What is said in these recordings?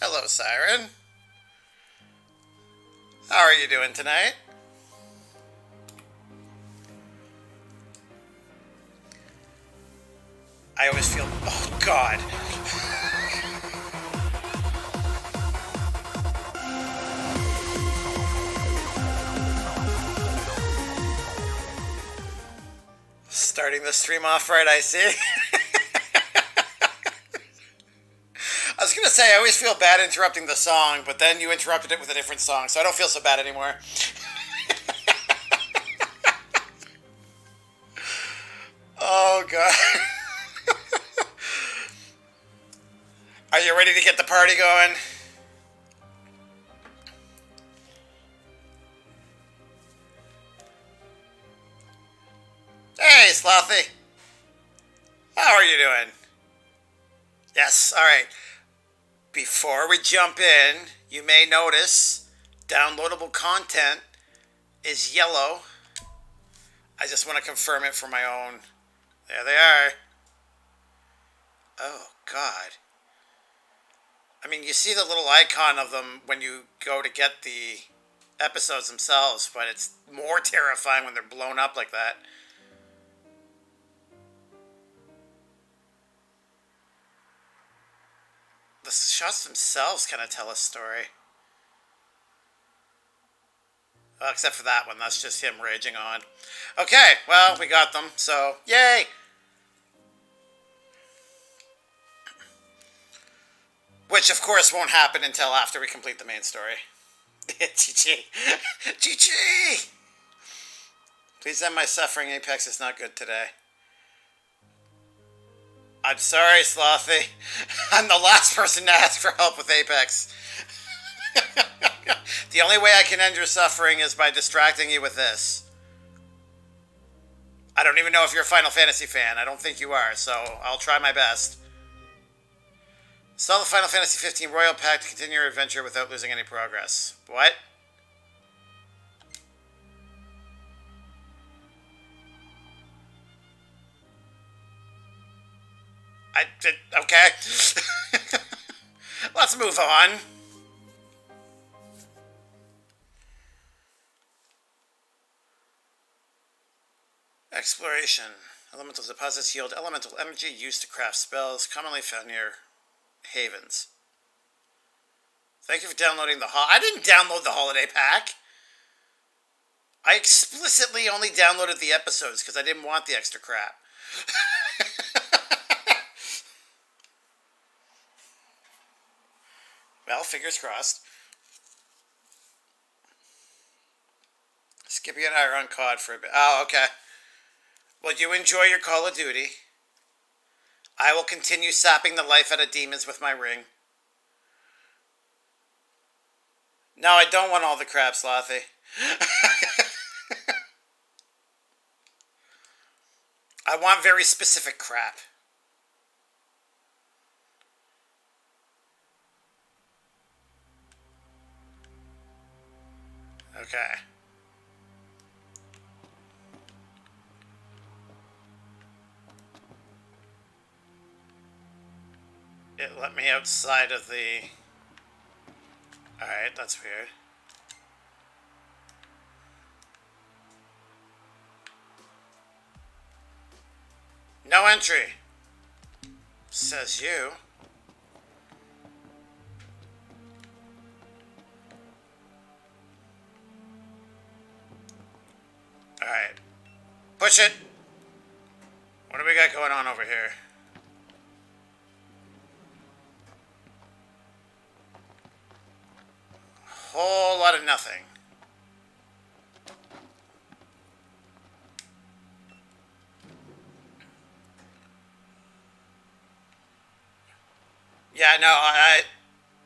Hello, Siren. How are you doing tonight? I always feel. Oh, God. Starting the stream off right, I see. I was gonna say I always feel bad interrupting the song, but then you interrupted it with a different song, so I don't feel so bad anymore. oh god. Are you ready to get the party going? Hey, Slothy. How are you doing? Yes, alright. Before we jump in, you may notice downloadable content is yellow. I just want to confirm it for my own. There they are. Oh, God. I mean, you see the little icon of them when you go to get the episodes themselves, but it's more terrifying when they're blown up like that. The shots themselves kind of tell a story. Well, except for that one, that's just him raging on. Okay, well, we got them, so yay! Which, of course, won't happen until after we complete the main story. GG. GG! Please end my suffering. Apex is not good today. I'm sorry, Slothy. I'm the last person to ask for help with Apex. the only way I can end your suffering is by distracting you with this. I don't even know if you're a Final Fantasy fan. I don't think you are, so I'll try my best. Install the Final Fantasy 15 Royal Pack to continue your adventure without losing any progress. What? I did. Okay. Let's move on. Exploration. Elemental deposits yield elemental energy used to craft spells commonly found near havens. Thank you for downloading the I didn't download the holiday pack. I explicitly only downloaded the episodes because I didn't want the extra crap. Well, fingers crossed. Skippy and I are on COD for a bit. Oh, okay. Well, you enjoy your Call of Duty. I will continue sapping the life out of demons with my ring. No, I don't want all the crap, Slothy. I want very specific crap. Okay. It let me outside of the... Alright, that's weird. No entry! Says you. Alright. Push it! What do we got going on over here? Whole lot of nothing. Yeah, no, I,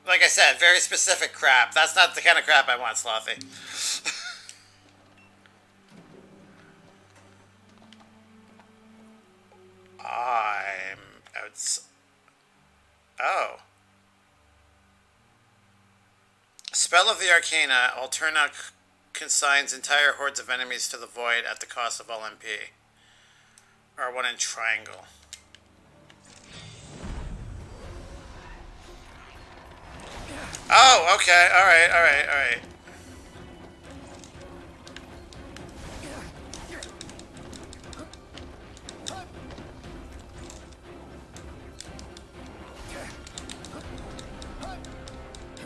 like I said, very specific crap. That's not the kind of crap I want, Slothy. I'm outs. Oh. Spell of the Arcana, Alterna consigns entire hordes of enemies to the void at the cost of all MP. R1 in triangle. Oh, okay. All right, all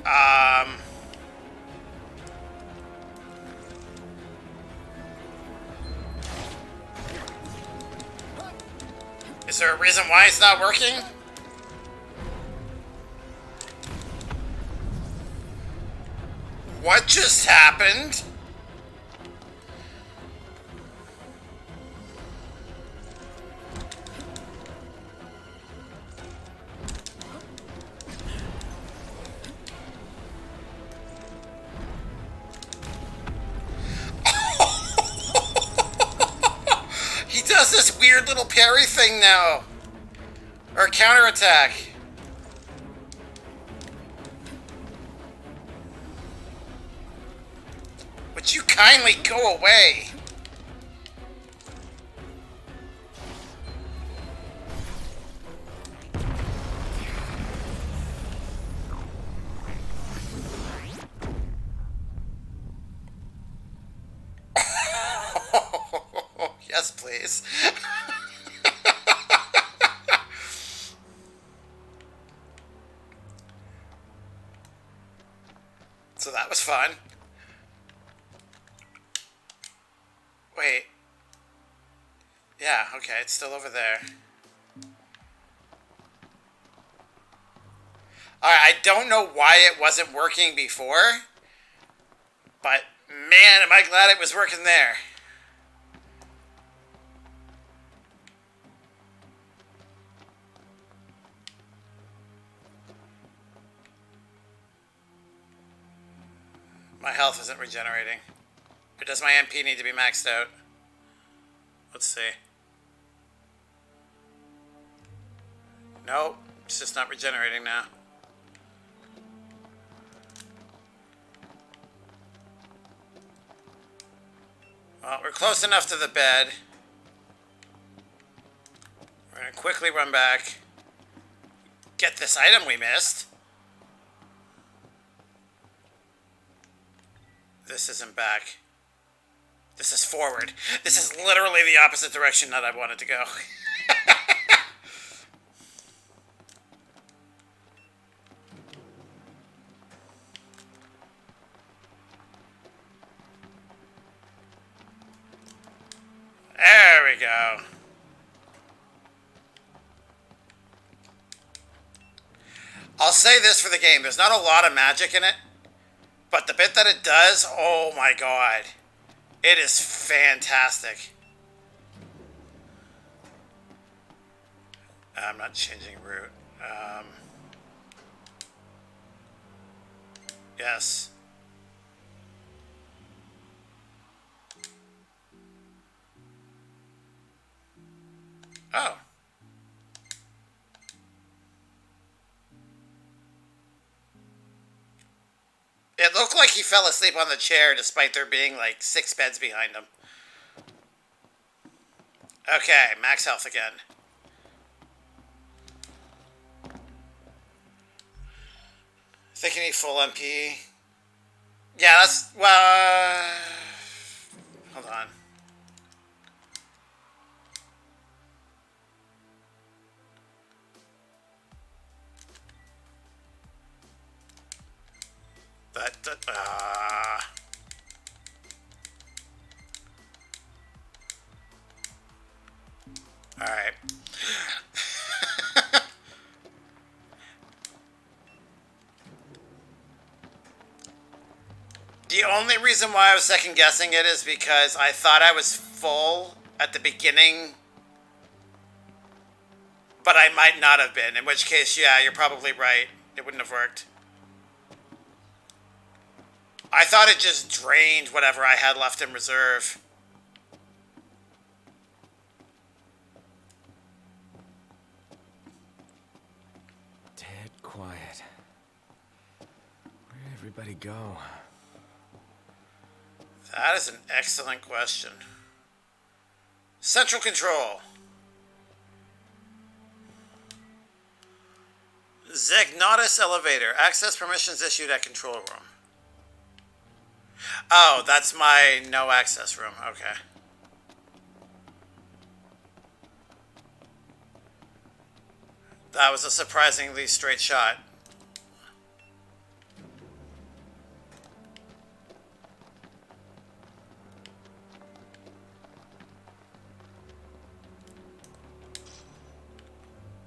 Um... Is there a reason why it's not working? What just happened? Parry thing now. Or counterattack. Would you kindly go away? yes, please. Okay, it's still over there. Alright, I don't know why it wasn't working before, but man, am I glad it was working there. My health isn't regenerating. Or does my MP need to be maxed out? Let's see. Nope, it's just not regenerating now. Well, we're close enough to the bed. We're gonna quickly run back. Get this item we missed. This isn't back. This is forward. This is literally the opposite direction that I wanted to go. go. I'll say this for the game. There's not a lot of magic in it. But the bit that it does, oh my god. It is fantastic. I'm not changing route. Um, yes. Oh. It looked like he fell asleep on the chair despite there being like six beds behind him. Okay, max health again. Think you need full MP. Yeah, that's, well, uh, hold on. That, uh... All right. the only reason why I was second guessing it is because I thought I was full at the beginning, but I might not have been, in which case, yeah, you're probably right. It wouldn't have worked. I thought it just drained whatever I had left in reserve. Dead quiet. Where'd everybody go? That is an excellent question. Central control. Zegnautus elevator. Access permissions issued at control room. Oh, that's my no access room. Okay. That was a surprisingly straight shot.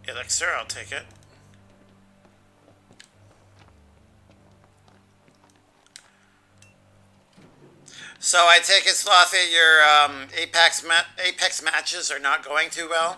Elixir, I'll take it. So I take it, Slothy, your um, Apex, ma Apex matches are not going too well?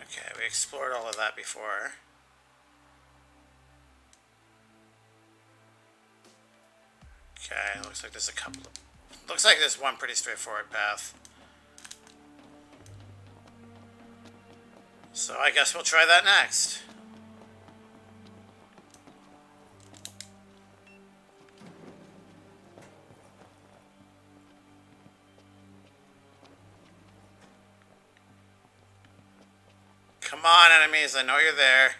Okay, we explored all of that before. Okay, looks like there's a couple of... Looks like there's one pretty straightforward path. So I guess we'll try that next. Come on, enemies, I know you're there.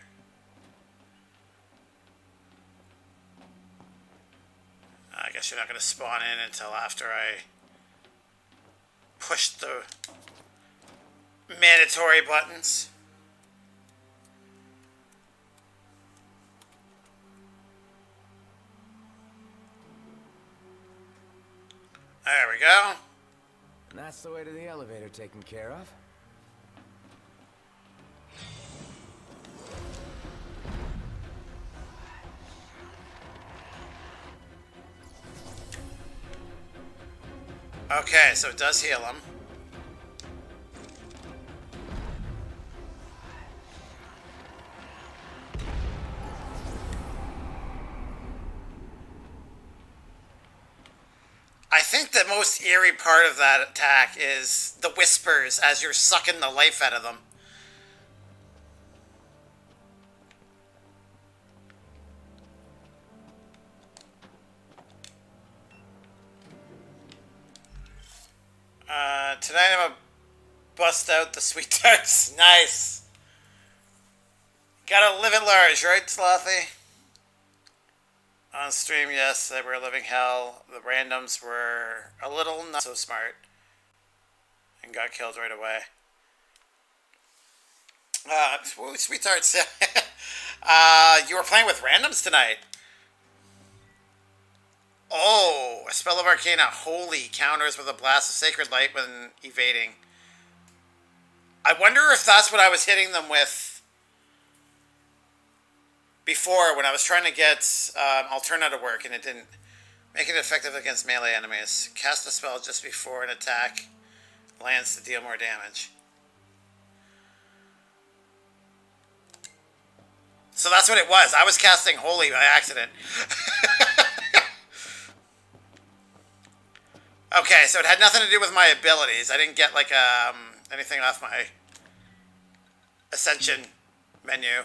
I guess you're not going to spawn in until after I push the mandatory buttons. There we go. And that's the way to the elevator taken care of. Okay, so it does heal him. I think the most eerie part of that attack is the whispers as you're sucking the life out of them. Uh, tonight I'm gonna bust out the sweet tarts. nice. Gotta live at large, right, Slothy? On stream, yes, they were living hell. The randoms were a little not so smart and got killed right away. Uh, sweethearts, uh, you were playing with randoms tonight. Oh, a spell of Arcana. Holy counters with a blast of Sacred Light when evading. I wonder if that's what I was hitting them with before when I was trying to get um, Alterna to work and it didn't make it effective against melee enemies. Cast a spell just before an attack lands to deal more damage. So that's what it was. I was casting Holy by accident. Okay, so it had nothing to do with my abilities. I didn't get like um anything off my ascension menu.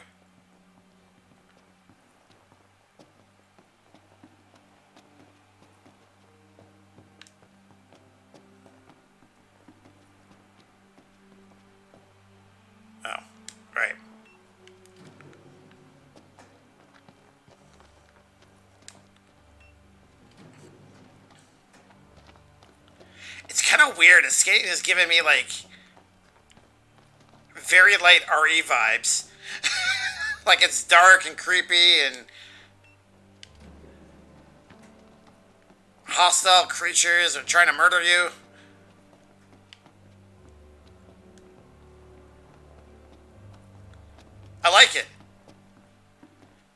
It's kind of weird. Escape is giving me like very light RE vibes. like it's dark and creepy and hostile creatures are trying to murder you. I like it.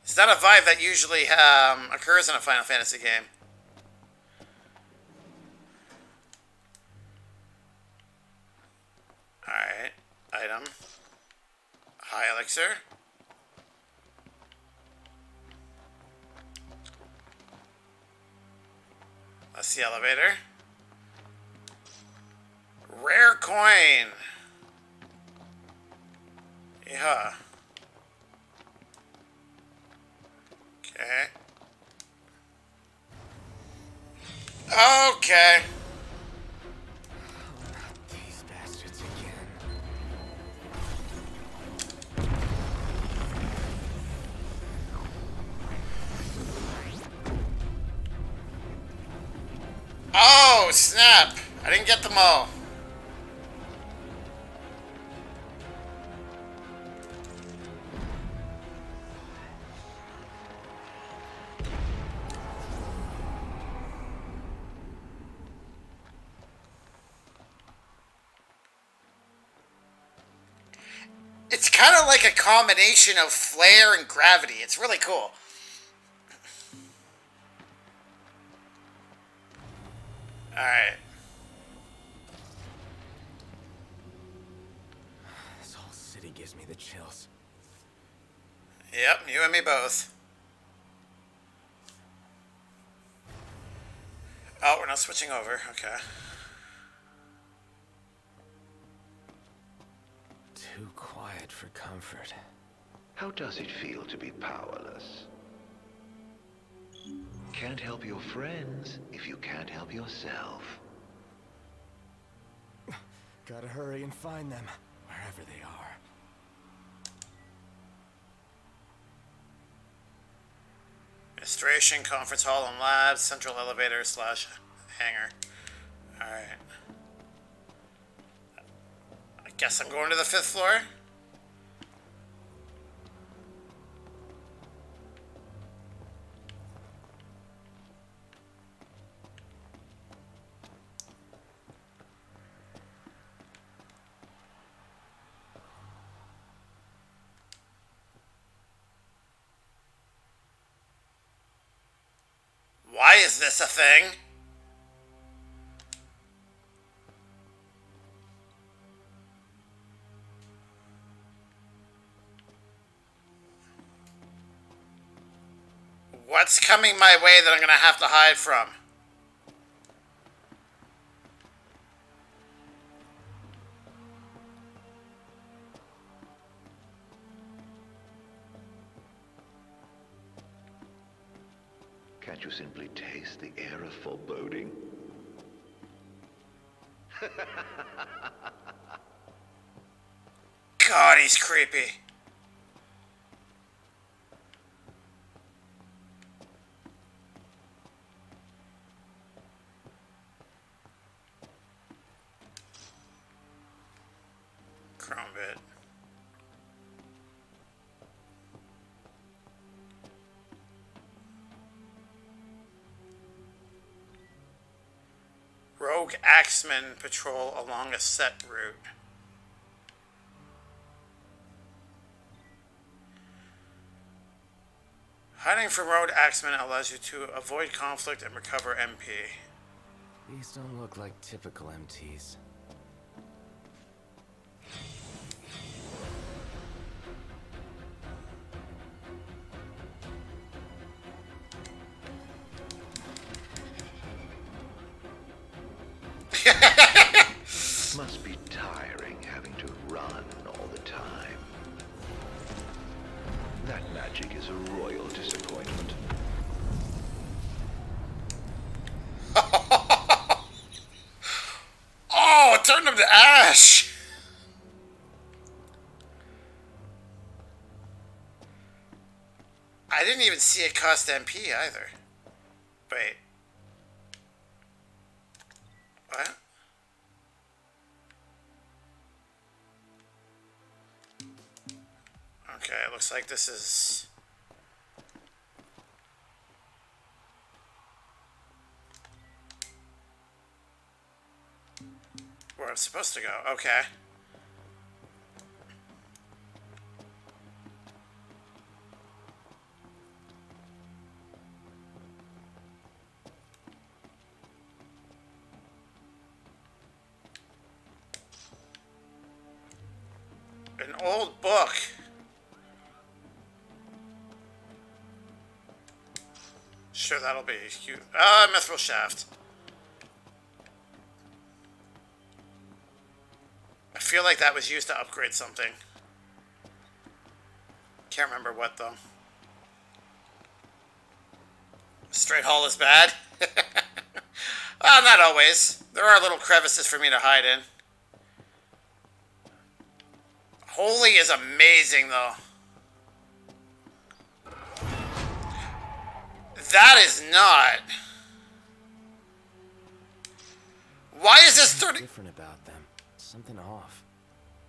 It's not a vibe that usually um, occurs in a Final Fantasy game. Alright. Item. High elixir. That's the elevator. Rare coin! Yeah. Okay. Okay. Oh, snap. I didn't get them all. It's kind of like a combination of flare and gravity. It's really cool. Alright. This whole city gives me the chills. Yep, you and me both. Oh, we're not switching over. Okay. Too quiet for comfort. How does it feel to be powerless? Can't help your friends if you can't help yourself. Gotta hurry and find them, wherever they are. Administration, conference hall and labs, central elevator slash hangar. Alright. I guess I'm going to the fifth floor. Why is this a thing? What's coming my way that I'm going to have to hide from? Creepy. Rogue Axemen patrol along a set route. From rogue axemen allows you to avoid conflict and recover MP. These don't look like typical MTs. See it cost MP either. Wait. What? Okay, it looks like this is... Where I'm supposed to go. Okay. Be. Ah, Mithril Shaft. I feel like that was used to upgrade something. Can't remember what though. Straight haul is bad. Well, not always. There are little crevices for me to hide in. Holy is amazing, though. That is not. Why is this 30... Different about them. Something off.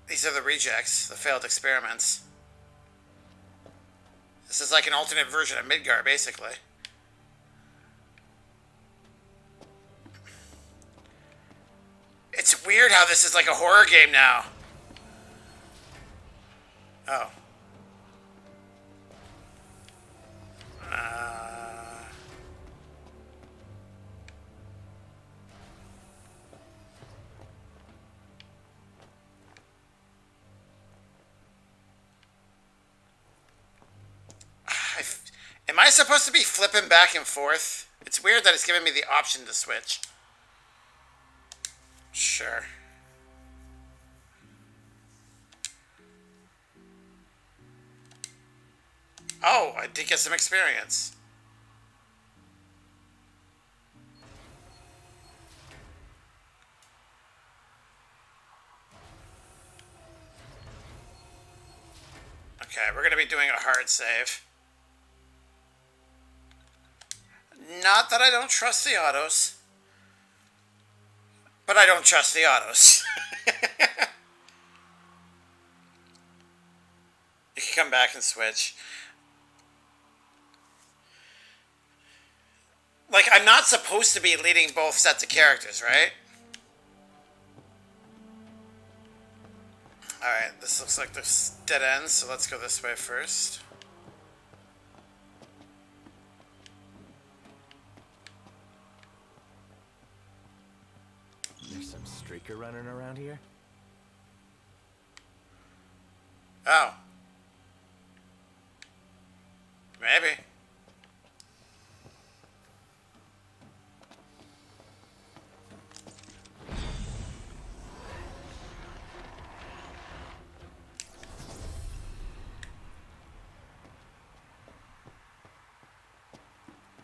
These are the rejects, the failed experiments. This is like an alternate version of Midgar, basically. It's weird how this is like a horror game now. Oh. Uh... Am I supposed to be flipping back and forth? It's weird that it's giving me the option to switch. Sure. Oh, I did get some experience. Okay, we're going to be doing a hard save. Not that I don't trust the autos. But I don't trust the autos. you can come back and switch. Like, I'm not supposed to be leading both sets of characters, right? Alright, this looks like this dead end, so let's go this way first. Some running around here. Oh. Maybe.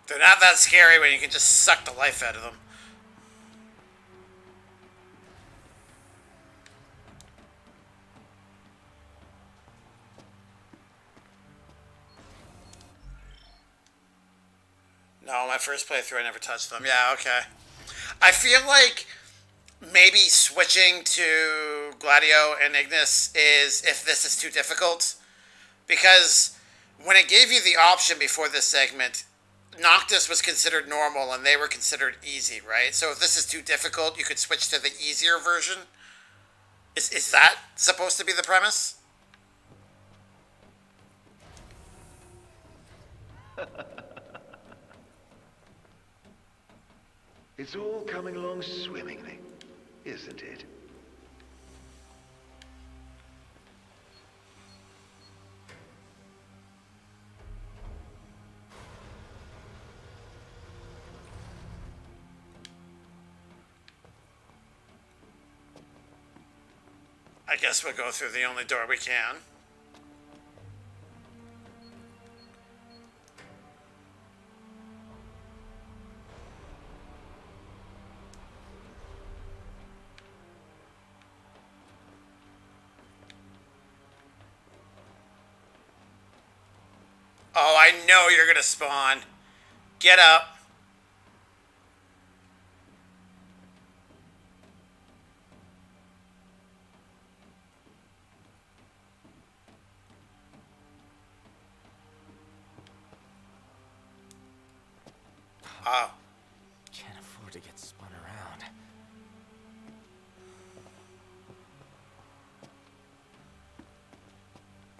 They're not that scary when you can just suck the life out of them. No, my first playthrough, I never touched them. Yeah, okay. I feel like maybe switching to Gladio and Ignis is if this is too difficult. Because when it gave you the option before this segment, Noctis was considered normal and they were considered easy, right? So if this is too difficult, you could switch to the easier version. Is, is that supposed to be the premise? It's all coming along swimmingly, isn't it? I guess we'll go through the only door we can. Know you're gonna spawn. Get up. Oh. Can't afford to get spun around.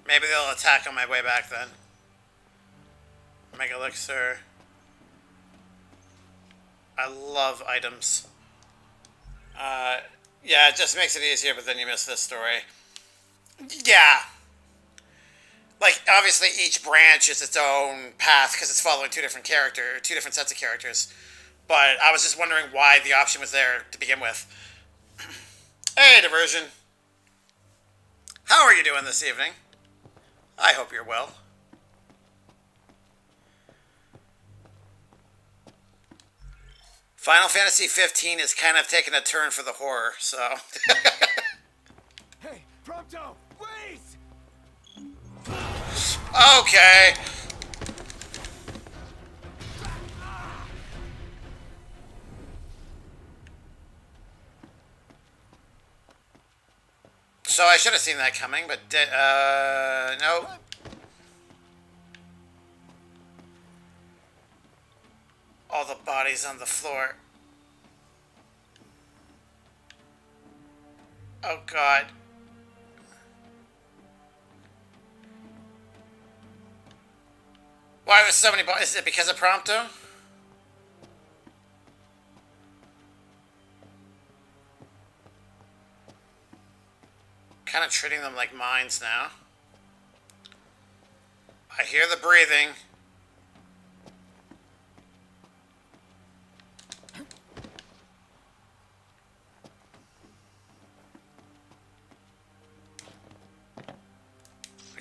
Maybe they'll attack on my way back then. Mega Elixir. I love items. Uh, yeah, it just makes it easier, but then you miss this story. Yeah. Like, obviously, each branch is its own path because it's following two different character, two different sets of characters. But I was just wondering why the option was there to begin with. hey, Diversion. How are you doing this evening? I hope you're well. Final Fantasy 15 is kind of taking a turn for the horror, so. hey, Prompto, wait! Okay. So I should have seen that coming, but uh, no. All the bodies on the floor. Oh God. Why was so many bodies? Is it because of Prompto? Kind of treating them like mines now. I hear the breathing.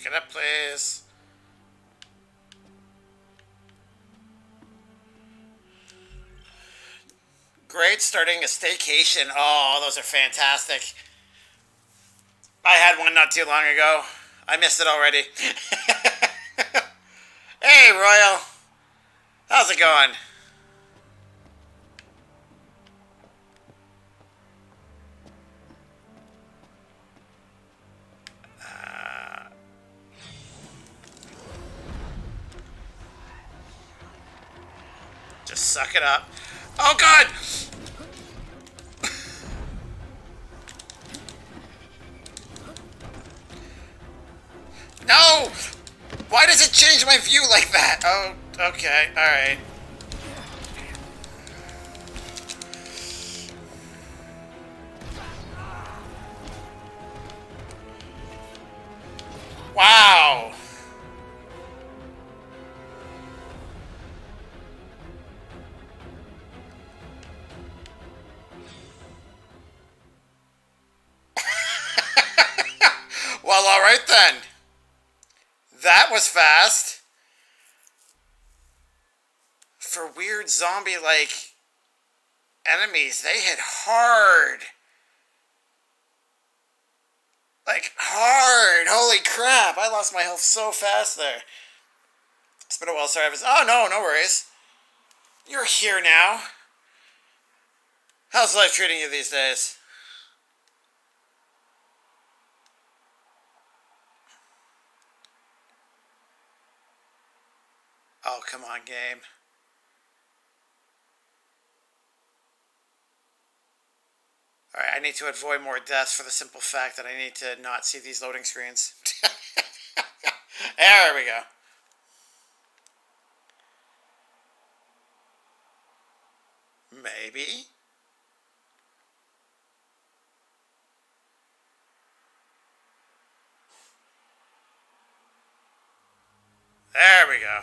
It up, please. Great, starting a staycation. Oh, those are fantastic. I had one not too long ago. I missed it already. hey, Royal. How's it going? Suck it up. Oh, God! No! Why does it change my view like that? Oh, okay, alright. Wow! Weird zombie like enemies, they hit hard. Like hard. Holy crap. I lost my health so fast there. It's been a while, sorry. I was, oh, no, no worries. You're here now. How's life treating you these days? Oh, come on, game. Alright, I need to avoid more deaths for the simple fact that I need to not see these loading screens. there we go. Maybe. There we go.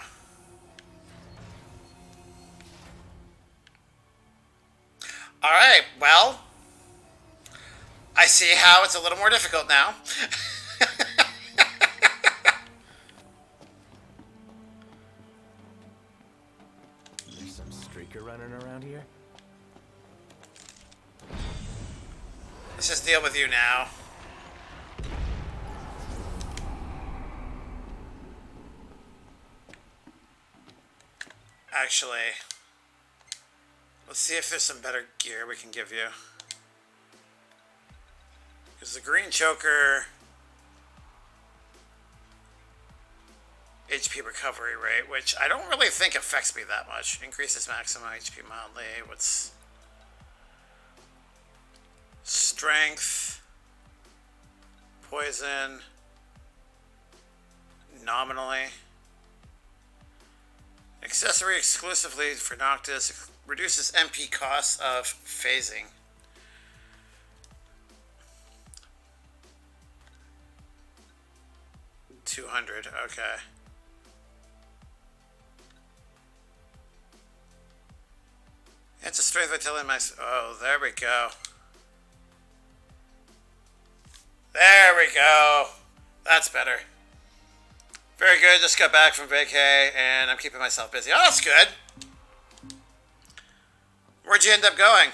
All right, well, I see how it's a little more difficult now. There's some streaker running around here. Let's just deal with you now. Actually, let's see if there's some better gear we can give you. Because the green choker HP recovery rate, which I don't really think affects me that much. Increases maximum HP mildly. What's strength, poison, nominally. Accessory exclusively for Noctis reduces MP costs of phasing. Two hundred, okay. It's a strength vitality max. Oh, there we go. There we go. That's better. Very good. Just got back from vacay, and I'm keeping myself busy. Oh, that's good. Where'd you end up going?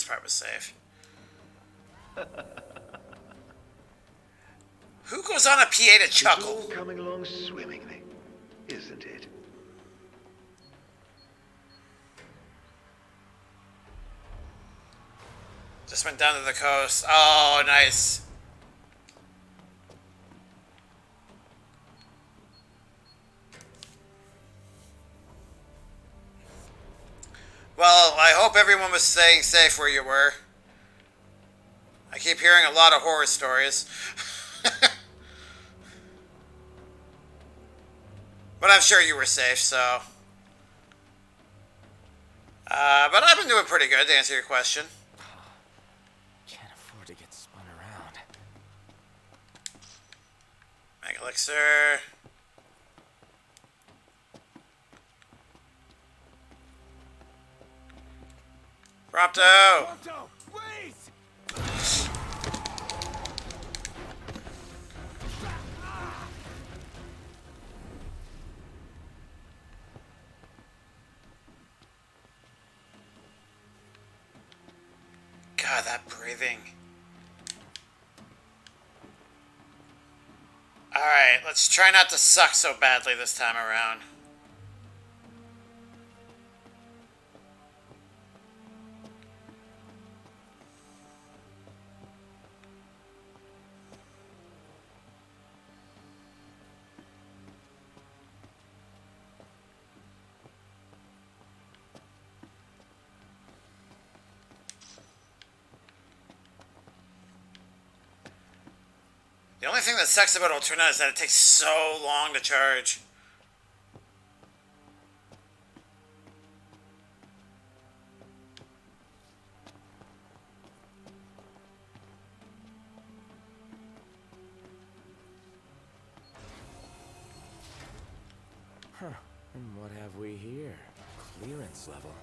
This part was safe. Who goes on a PA to It's chuckle? all coming along swimmingly, isn't it? Just went down to the coast. Oh, nice. Was staying safe where you were. I keep hearing a lot of horror stories. but I'm sure you were safe, so. Uh, but I've been doing pretty good to answer your question. Can't afford to get spun around. Elixir. Prompto! God, that breathing. Alright, let's try not to suck so badly this time around. That sucks about Alterna is that it takes so long to charge. Huh. And what have we here? Clearance level.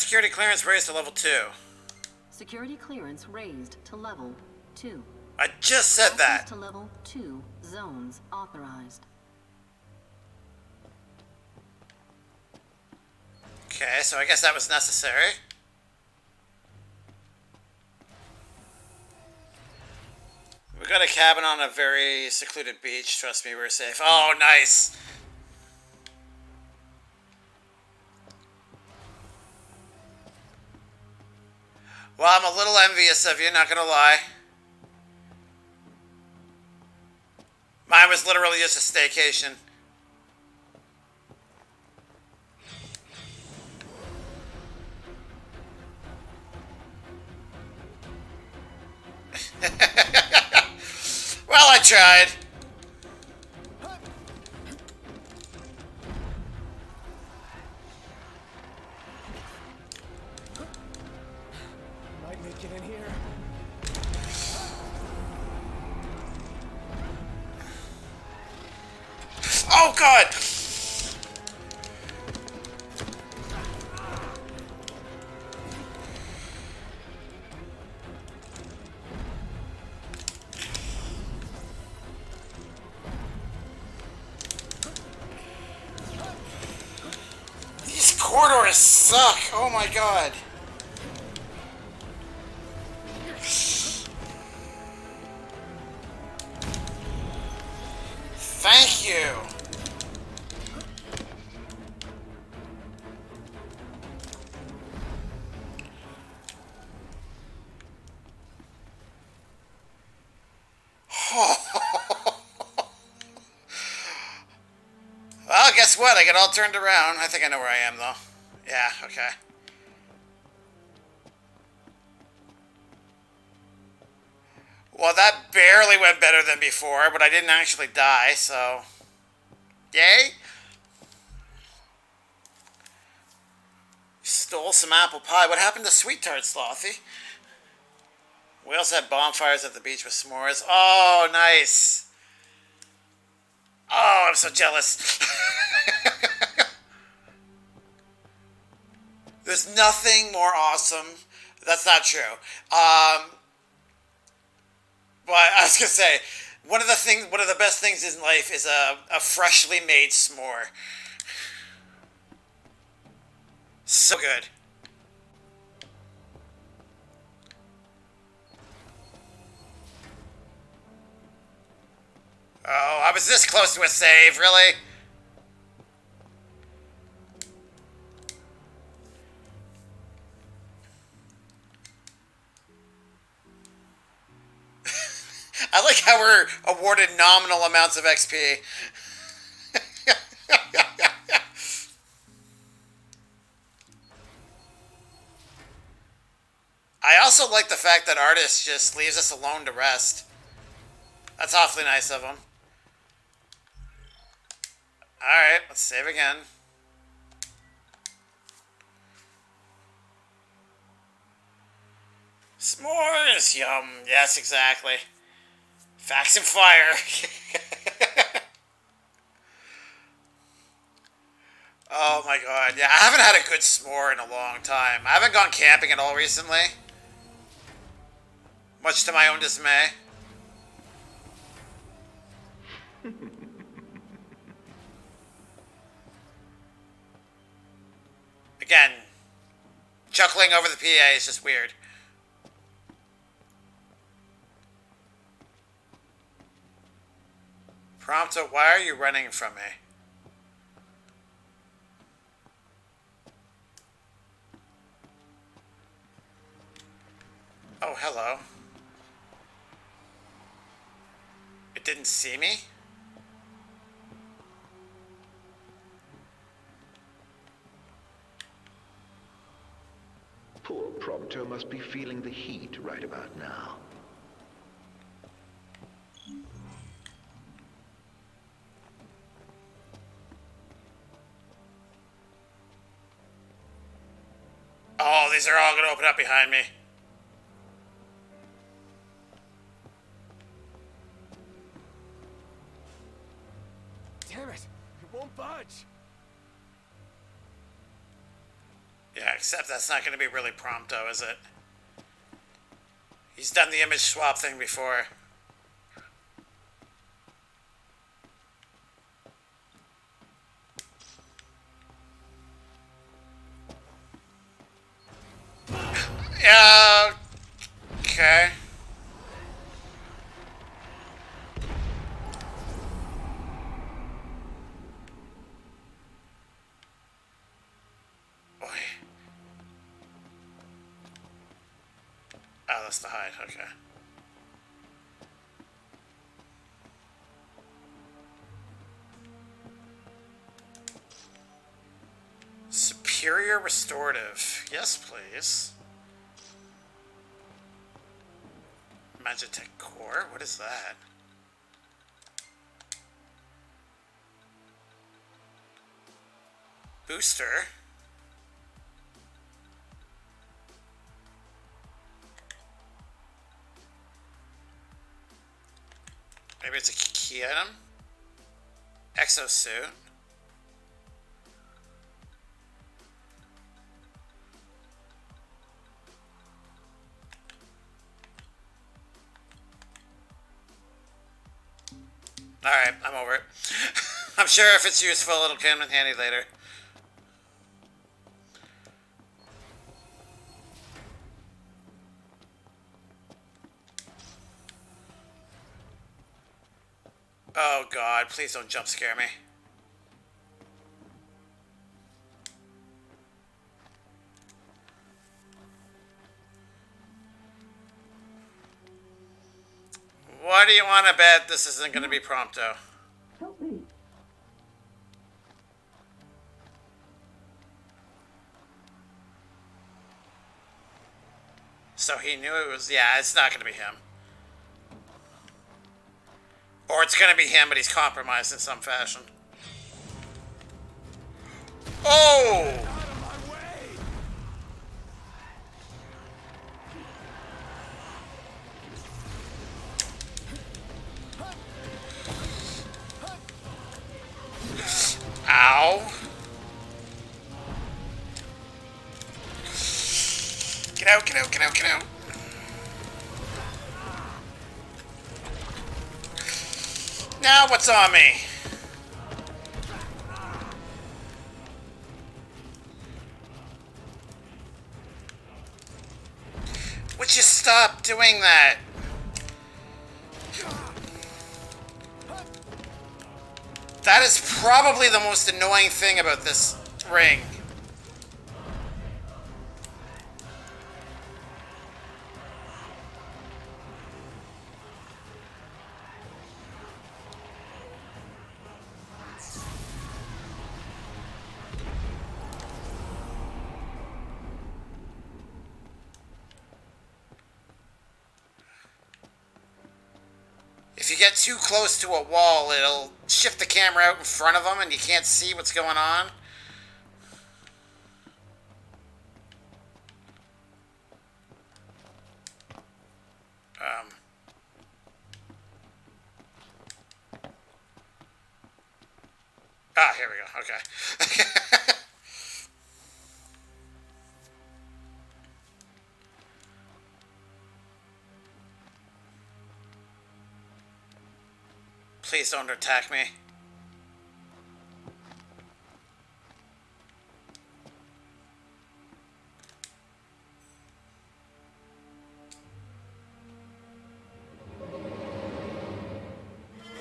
Security clearance raised to level 2. Security clearance raised to level 2. I just said that. To level 2 zones authorized. Okay, so I guess that was necessary. We got a cabin on a very secluded beach. Trust me, we're safe. Oh, nice. Well, I'm a little envious of you, not gonna lie. Mine was literally just a staycation. Well, I tried. Oh, God! These corridors suck. Oh my god. Thank you. I get all turned around. I think I know where I am, though. Yeah, okay. Well, that barely went better than before, but I didn't actually die, so... Yay! Stole some apple pie. What happened to Sweet Tart, Slothy? We also had bonfires at the beach with s'mores. Oh, nice. Oh, I'm so jealous. Nothing more awesome. That's not true. Um, but I was gonna say, one of the things, one of the best things in life is a, a freshly made s'more. So good. Oh, I was this close to a save, really? I like how we're awarded nominal amounts of XP. I also like the fact that Artist just leaves us alone to rest. That's awfully nice of him. Alright, let's save again. S'mores! Yum. Yes, exactly. Facts and fire. oh my god. Yeah, I haven't had a good s'more in a long time. I haven't gone camping at all recently. Much to my own dismay. Again, chuckling over the PA is just weird. Prompto, why are you running from me? Oh, hello. It didn't see me? Poor Prompto must be feeling the heat right about now. Oh, these are all going to open up behind me. Damn it! It won't budge! Yeah, except that's not going to be really Prompto, is it? He's done the image swap thing before. Yeah. Okay. Boy. Oh, that's the hide. Okay. Superior restorative. Yes, please. Magitech core? What is that? Booster? Maybe it's a key item? Exosuit? Alright, I'm over it. I'm sure if it's useful, it'll come in handy later. Oh god, please don't jump scare me. What do you want to bet this isn't going to be Prompto? Help me. So he knew it was, yeah, it's not going to be him. Or it's going to be him, but he's compromised in some fashion. Oh! Ow. Get out, get out, get out, get out. Now what's on me? Would you stop doing that? That is probably the most annoying thing about this ring. Too close to a wall, it'll shift the camera out in front of them and you can't see what's going on. Please don't attack me.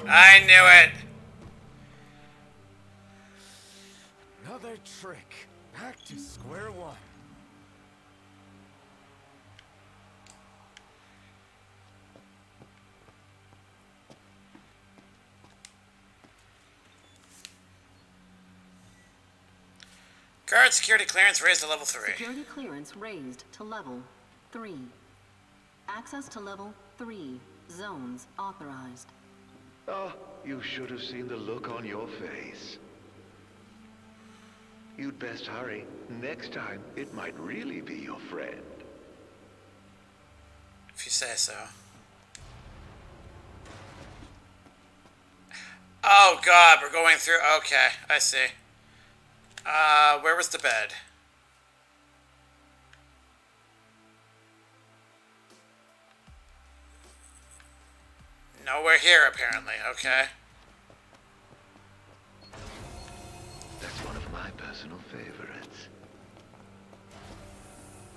I knew it. Another trick. Back to square one. Security clearance raised to level 3. Security clearance raised to level 3. Access to level 3. Zones authorized. Oh, you should have seen the look on your face. You'd best hurry. Next time, it might really be your friend. If you say so. Oh god, we're going through. Okay, I see. Uh, where was the bed? Nowhere here, apparently. Okay. That's one of my personal favorites.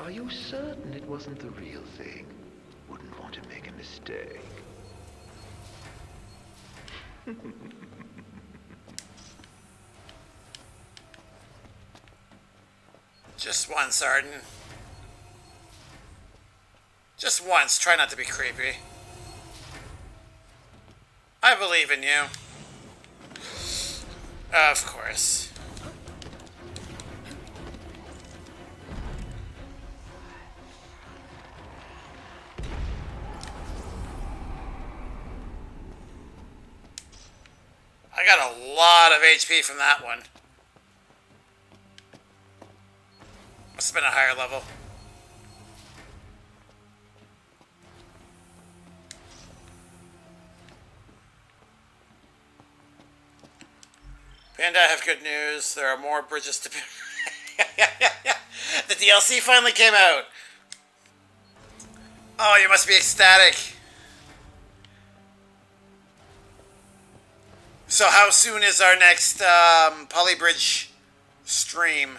Are you certain it wasn't the real thing? Wouldn't want to make a mistake. Just once, Ardyn. Just once. Try not to be creepy. I believe in you. Of course. I got a lot of HP from that one. Must have been a higher level. Panda, I have good news. There are more bridges to build. the DLC finally came out. Oh, you must be ecstatic. So how soon is our next um, Poly Bridge stream?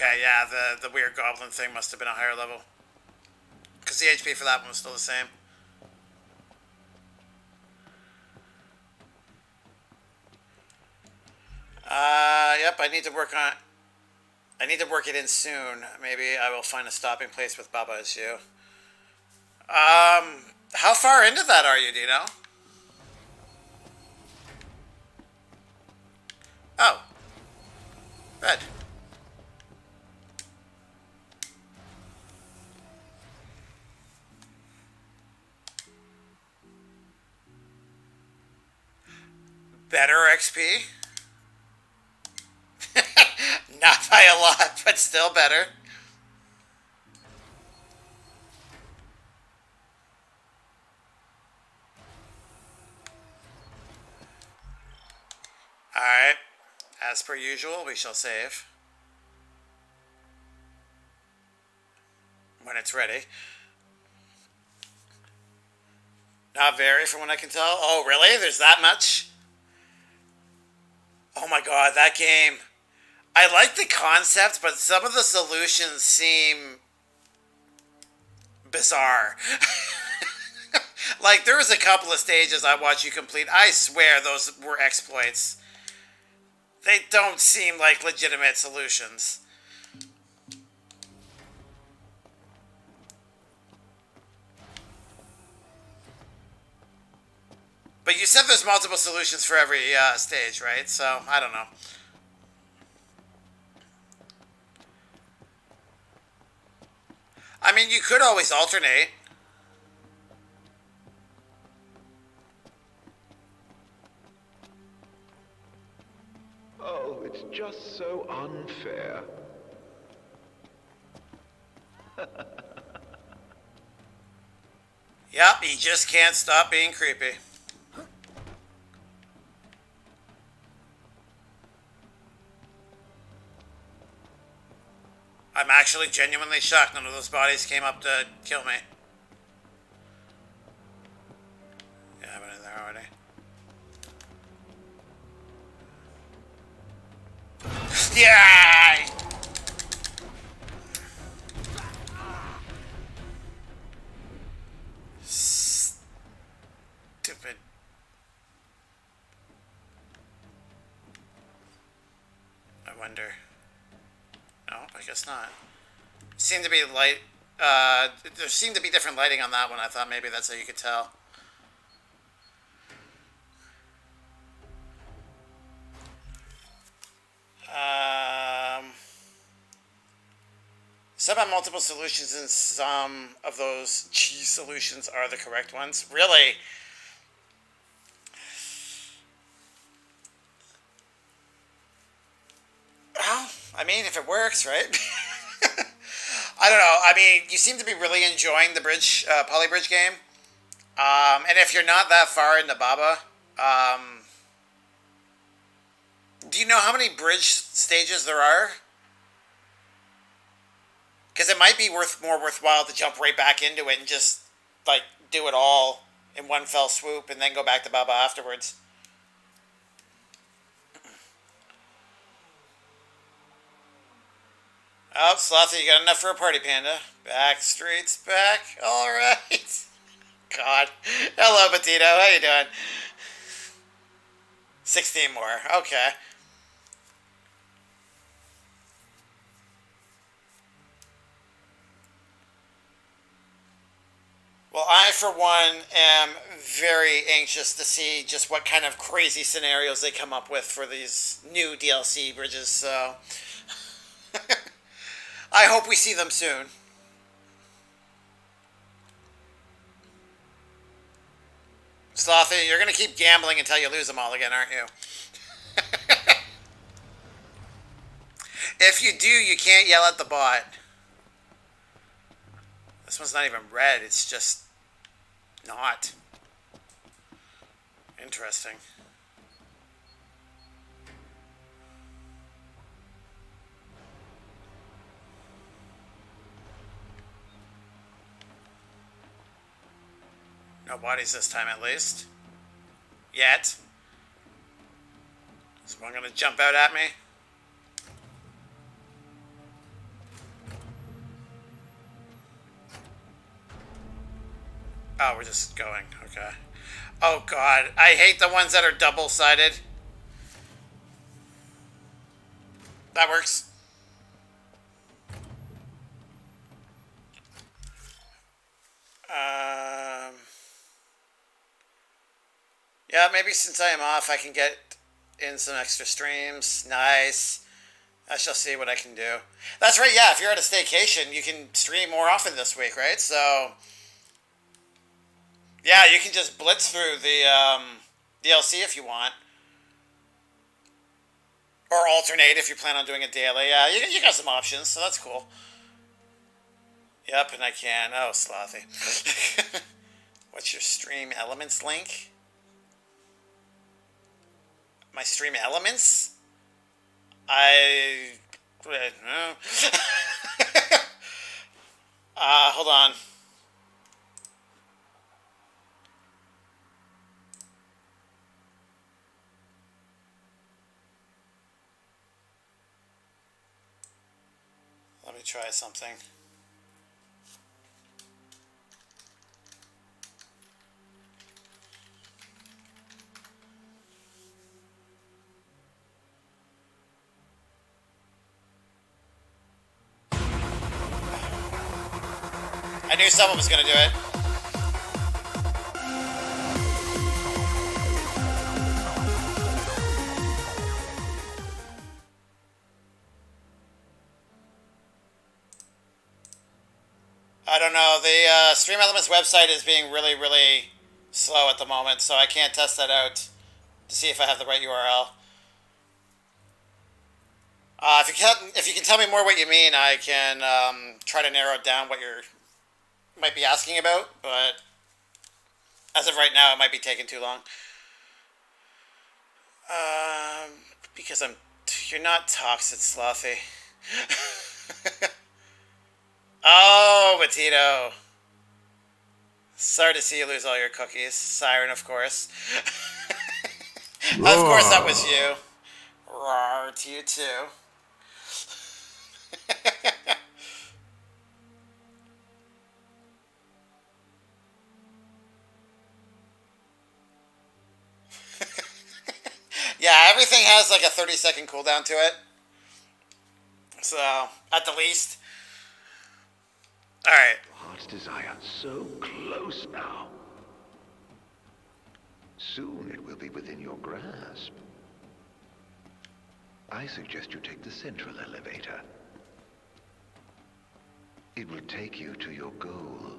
Okay, yeah, the, the weird goblin thing must have been a higher level. Because the HP for that one was still the same. Uh, yep, I need to work on I need to work it in soon. Maybe I will find a stopping place with Baba Is You. Um, how far into that are you, you know? Oh. Bed. Better XP? Not by a lot, but still better. Alright. As per usual, we shall save. When it's ready. Not very, from what I can tell. Oh, really? There's that much? Oh my god, that game. I like the concept, but some of the solutions seem bizarre. like, there was a couple of stages I watched you complete. I swear those were exploits. They don't seem like legitimate solutions. But you said there's multiple solutions for every uh, stage, right? So, I don't know. I mean, you could always alternate. Oh, it's just so unfair. Yep, he just can't stop being creepy. I'm actually genuinely shocked none of those bodies came up to kill me. Yeah, I've been in there already. Yeah! Stupid. I wonder. I guess not. Seemed to be light. Uh, there seemed to be different lighting on that one. I thought maybe that's how you could tell. Um, some have multiple solutions, and some of those cheese solutions are the correct ones. Really? Well, I mean, if it works, right? I don't know. I mean, you seem to be really enjoying the bridge, uh, poly bridge game. Um, and if you're not that far into Baba, um, do you know how many bridge stages there are? Because it might be worth more worthwhile to jump right back into it and just like do it all in one fell swoop and then go back to Baba afterwards. Oh, Slothy, you got enough for a party panda. Back streets back. All right. God. Hello, Petito. How you doing? 16 more. Okay. Well, I, for one, am very anxious to see just what kind of crazy scenarios they come up with for these new DLC bridges, so. I hope we see them soon. Slothy, you're going to keep gambling until you lose them all again, aren't you? if you do, you can't yell at the bot. This one's not even red, it's just not. Interesting. No bodies this time at least. Yet. Is one gonna jump out at me? Oh, we're just going. Okay. Oh god, I hate the ones that are double-sided. That works. Um, yeah, maybe since I am off, I can get in some extra streams. Nice. I shall see what I can do. That's right, yeah, if you're at a staycation, you can stream more often this week, right? So, yeah, you can just blitz through the um, DLC if you want. Or alternate if you plan on doing it daily. Yeah, you, you got some options, so that's cool. Yep, and I can. Oh, Slothy. What's your stream elements link? My stream elements? I. uh, hold on. Let me try something. Someone was gonna do it. I don't know. The uh, Stream Elements website is being really, really slow at the moment, so I can't test that out to see if I have the right URL. Uh, if you can, if you can tell me more what you mean, I can um, try to narrow down what you're might be asking about. But as of right now, it might be taking too long. Um, because I'm you're not toxic, Slothy. oh, Matito. Sorry to see you lose all your cookies. Siren, of course. of course, that was you. Roar to you too. yeah, everything has like a 30 second cooldown to it. So, at the least. Alright. Heart's desire so close now. Soon it will be within your grasp. I suggest you take the central elevator. It will take you to your goal.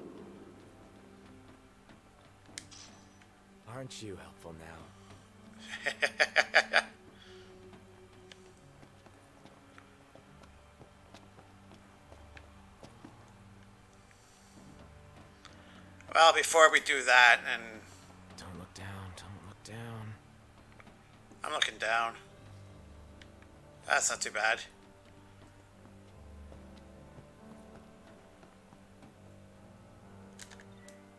Aren't you helpful now? Well, before we do that, and Don't look down, don't look down. I'm looking down. That's not too bad.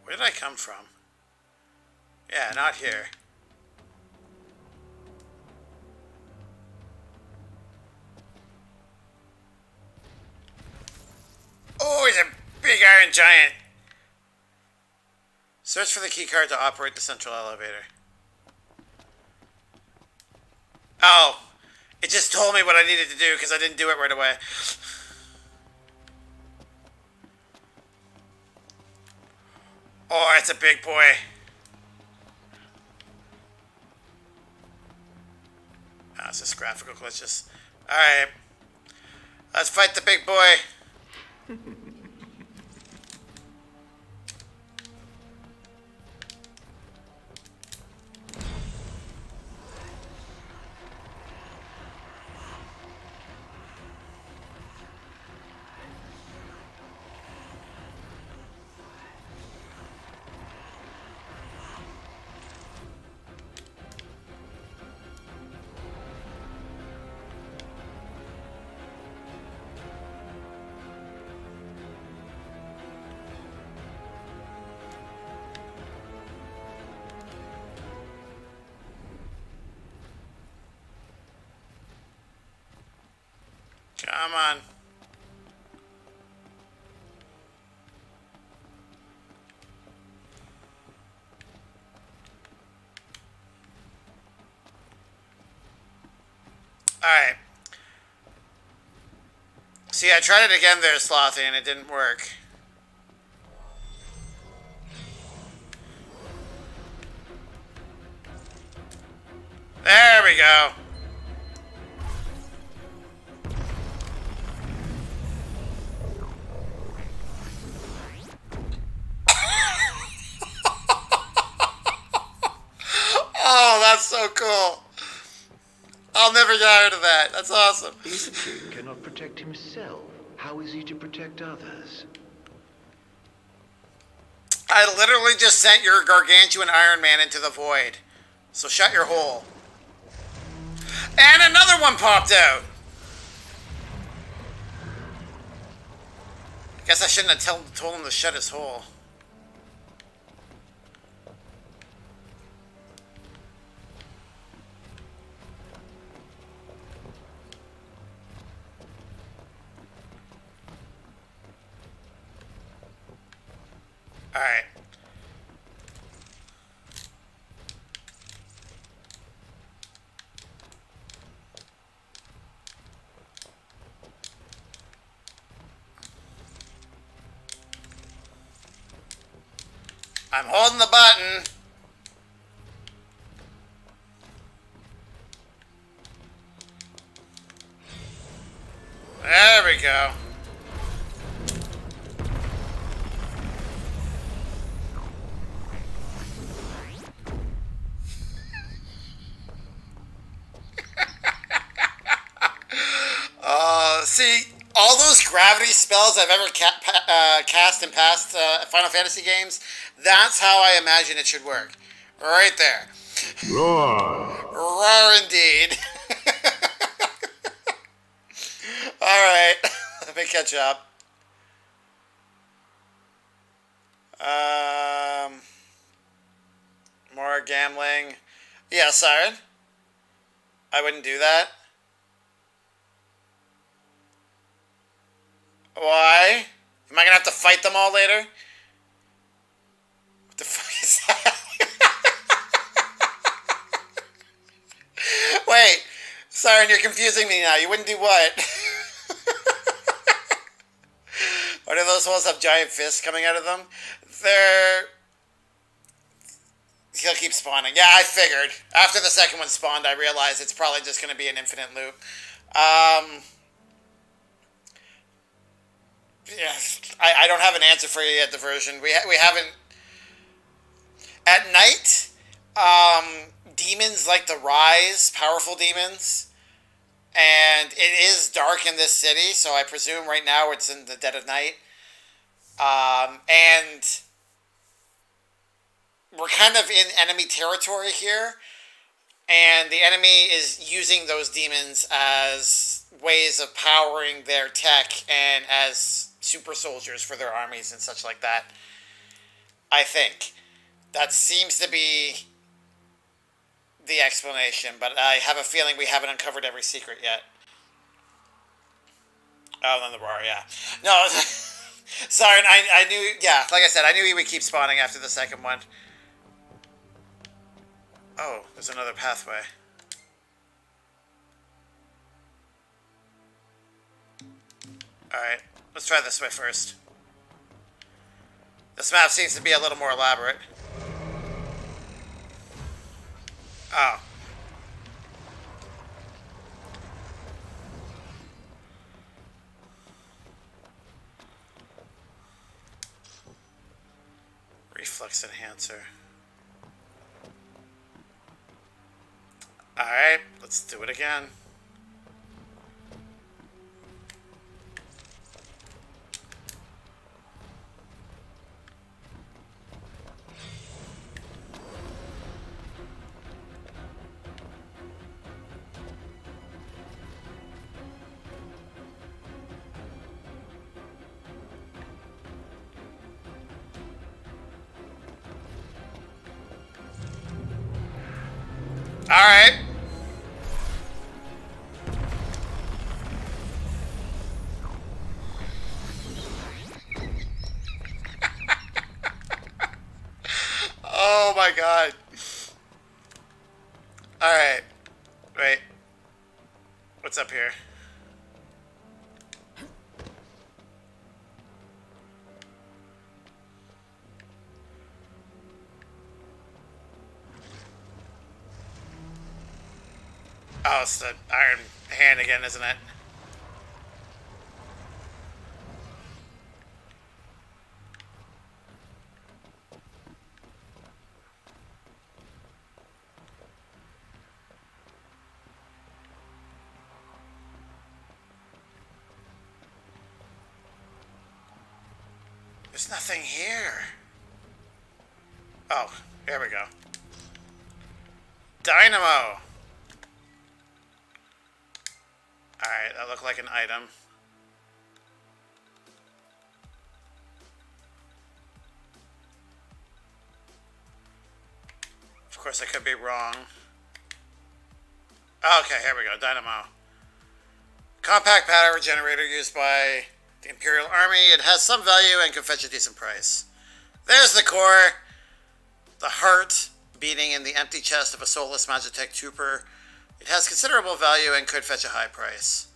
Where did I come from? Yeah, not here. Oh, he's a big iron giant. Search for the keycard to operate the central elevator. Oh, it just told me what I needed to do because I didn't do it right away. Oh, it's a big boy. Ah, it's just graphical glitches. Alright. Let's fight the big boy. Come on. Alright. See, I tried it again there, Slothy, and it didn't work. There we go. That's awesome. If king cannot protect himself, how is he to protect others? I literally just sent your gargantuan Iron Man into the void. So shut your hole. And another one popped out. Guess I shouldn't have told him to shut his hole. Alright. I'm holding the button. There we go. Uh, see, all those gravity spells I've ever ca- uh, cast in past uh, Final Fantasy games, that's how I imagine it should work. Right there. Roar. Roar indeed. Alright, let me catch up. Um, more gambling. Yeah, Siren. I wouldn't do that. Why? Am I gonna have to fight them all later? What the fuck is that? Wait, Siren, you're confusing me now. You wouldn't do what? what do those holes have giant fists coming out of them? They're. He'll keep spawning. Yeah, I figured. After the second one spawned, I realized it's probably just going to be an infinite loop. Um. Yeah, I, I don't have an answer for you yet, Diversion. We, ha- we haven't. At night, um, demons like to rise, powerful demons. And it is dark in this city, so I presume right now it's in the dead of night. Um, and we're kind of in enemy territory here. And the enemy is using those demons as ways of powering their tech and as super soldiers for their armies and such like that. I think. That seems to be the explanation, but I have a feeling we haven't uncovered every secret yet. Oh, then the bar, yeah. No, sorry, I, I knew, yeah, like I said, I knew he would keep spawning after the second one. Oh, there's another pathway. Alright, let's try this way first. This map seems to be a little more elaborate. Oh. Reflex enhancer. Alright, let's do it again. Alright. oh it's the Iron Hand again, isn't it? Course, I could be wrong. Okay, here we go. Dynamo. Compact power generator used by the Imperial Army. It has some value and could fetch a decent price. There's the core. The heart beating in the empty chest of a soulless Magitech trooper. It has considerable value and could fetch a high price.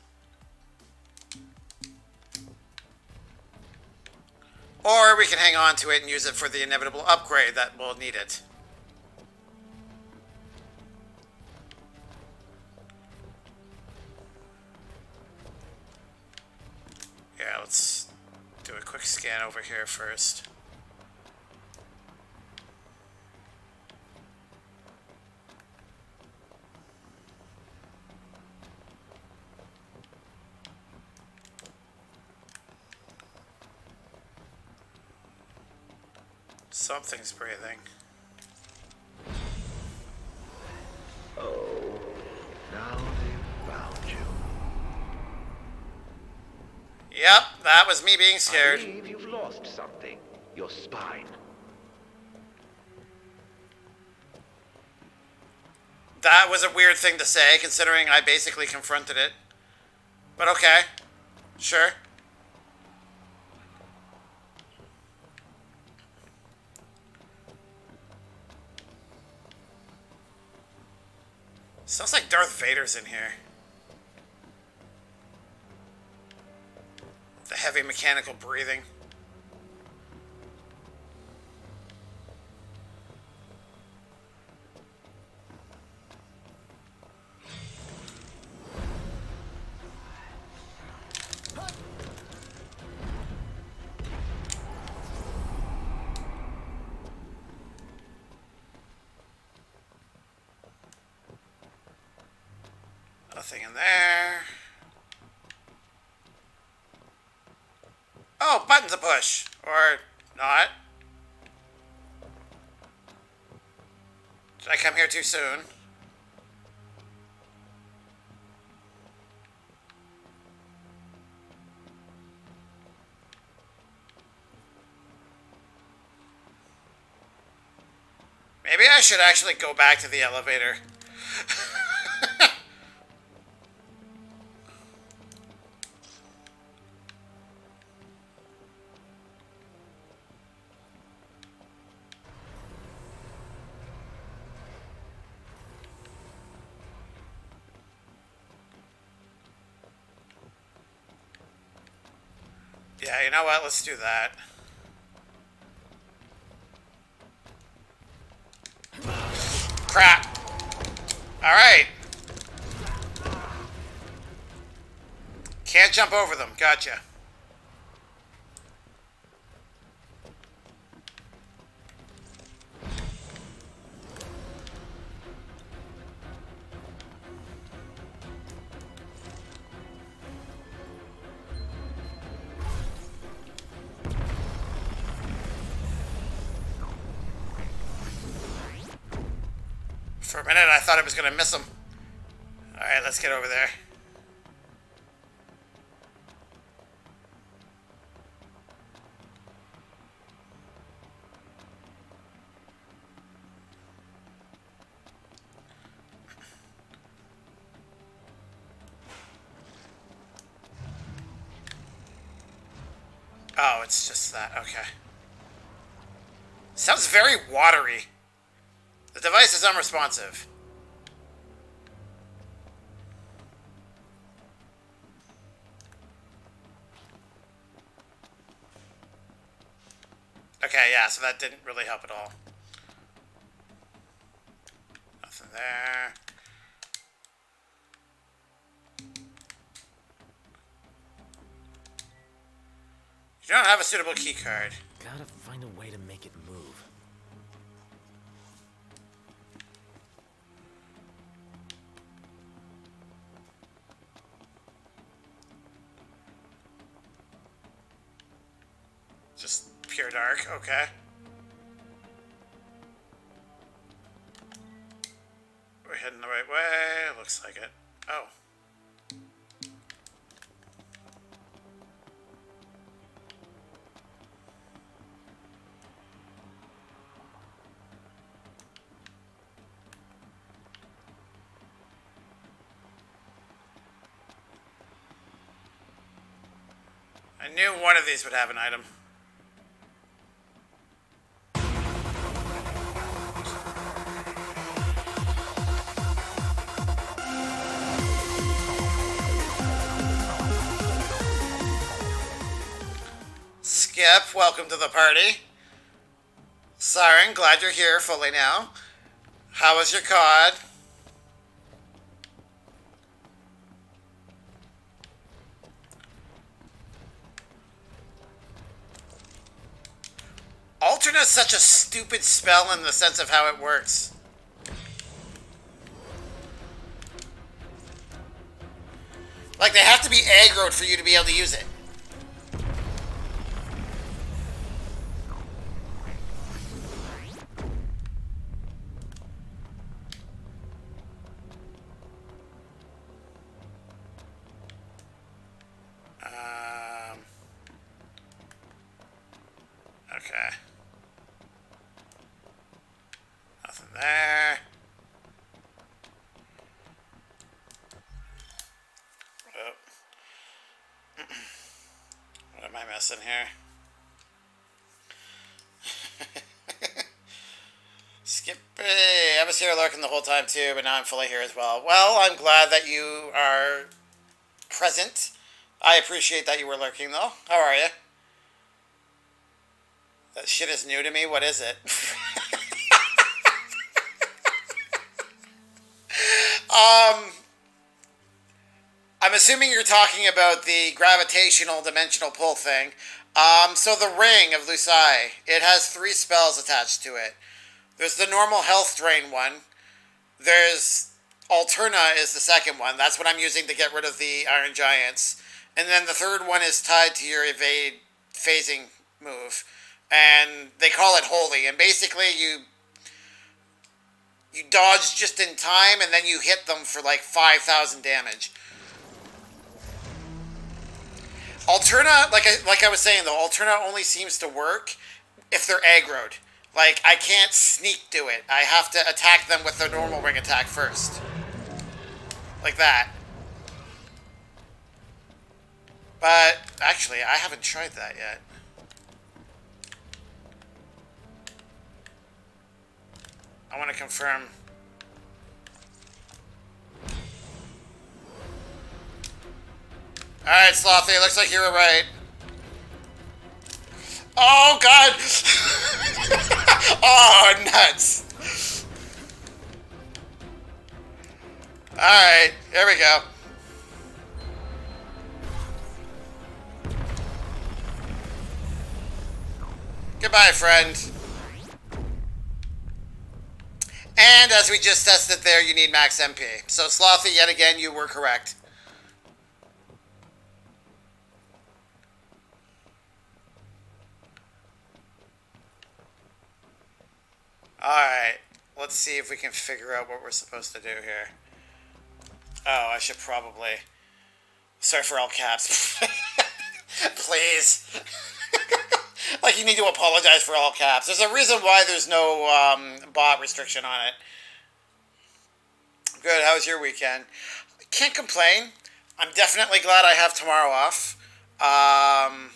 Or we can hang on to it and use it for the inevitable upgrade that will need it. Yeah, let's do a quick scan over here first. Something's breathing. Oh, now Yep, that was me being scared. I believe you've lost something. Your spine. That was a weird thing to say, considering I basically confronted it. But okay. Sure. Sounds like Darth Vader's in here. The heavy mechanical breathing. Or not. Did I come here too soon? Maybe I should actually go back to the elevator. Know what? Let's do that. Crap. Alright. Can't jump over them. Gotcha. Thought I was going to miss him. Alright, let's get over there. Oh, it's just that. Okay. Sounds very watery. The device is unresponsive. So that didn't really help at all. Nothing there. You don't have a suitable key card. Knew one of these would have an item. Skip, welcome to the party. Siren, glad you're here fully now. How was your COD? Alterna's such a stupid spell in the sense of how it works. Like, they have to be aggroed for you to be able to use it. Time too, but now I'm fully here as well. Well, I'm glad that you are present. I appreciate that you were lurking though. How are you? That shit is new to me. What is it? um, I'm assuming you're talking about the gravitational dimensional pull thing. Um, so the ring of Lucii, it has three spells attached to it. There's the normal health drain one. There's Alterna is the second one. That's what I'm using to get rid of the Iron Giants. And then the third one is tied to your evade phasing move. And they call it holy. And basically you you dodge just in time and then you hit them for like 5,000 damage. Alterna, like I, like I was saying though, Alterna only seems to work if they're aggroed. Like, I can't sneak do it. I have to attack them with the normal ring attack first. Like that. But, actually, I haven't tried that yet. I want to confirm. Alright, Slothy, looks like you were right. Oh, God! oh, nuts! Alright, here we go. Goodbye, friend. And as we just tested there, you need max MP. So, Slothy, yet again, you were correct. Alright, let's see if we can figure out what we're supposed to do here. Oh, I should probably... Sorry for all caps. Please. like, you need to apologize for all caps. There's a reason why there's no um, bot restriction on it. Good, how was your weekend? Can't complain. I'm definitely glad I have tomorrow off. Um...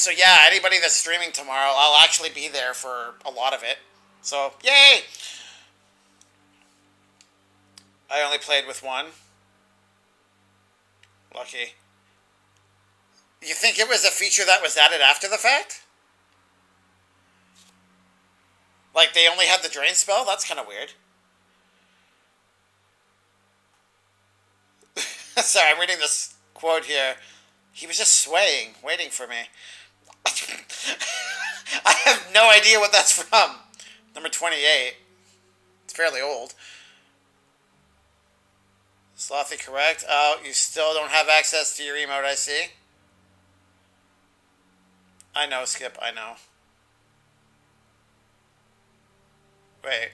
so yeah, anybody that's streaming tomorrow, I'll actually be there for a lot of it. So, yay! I only played with one. Lucky. You think it was a feature that was added after the fact? Like, they only had the drain spell? That's kind of weird. Sorry, I'm reading this quote here. He was just swaying, waiting for me. I have no idea what that's from. Number 28. It's fairly old. Slothy correct. Oh, you still don't have access to your emote, I see. I know, Skip, I know. Wait.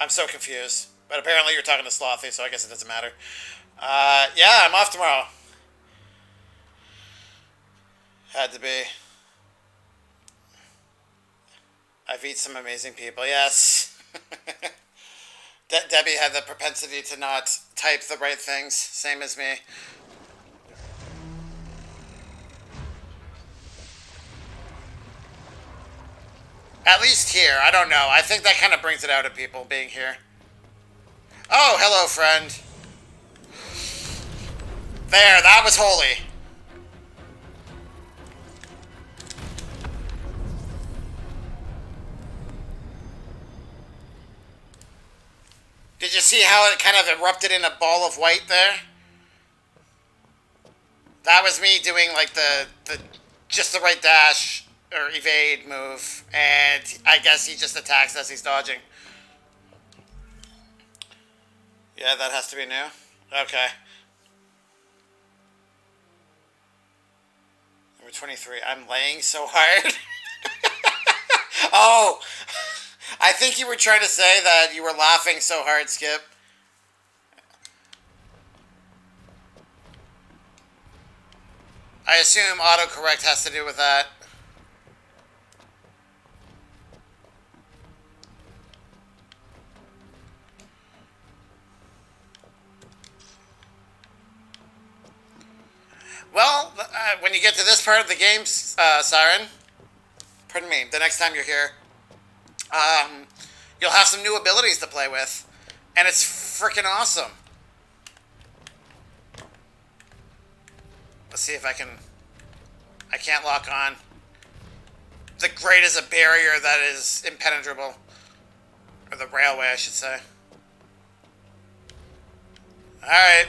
I'm so confused. But apparently you're talking to Slothy, so I guess it doesn't matter. Uh, yeah, I'm off tomorrow. Had to be. I've eaten some amazing people, yes. De- Debbie had the propensity to not type the right things, same as me. At least here. I don't know. I think that kind of brings it out of people being here. Oh, hello, friend. There, that was holy. Did you see how it kind of erupted in a ball of white there? That was me doing like the the just the right dash or evade move, and I guess he just attacks as he's dodging. Yeah, that has to be new. Okay. Number 23. I'm laying so hard. oh, I think you were trying to say that you were laughing so hard, Skip. I assume autocorrect has to do with that. Well, uh, when you get to this part of the game, uh, Siren, pardon me, the next time you're here, um, you'll have some new abilities to play with, and it's freaking awesome. Let's see if I can. I can't lock on. The grate is a barrier that is impenetrable. Or the railway, I should say. Alright.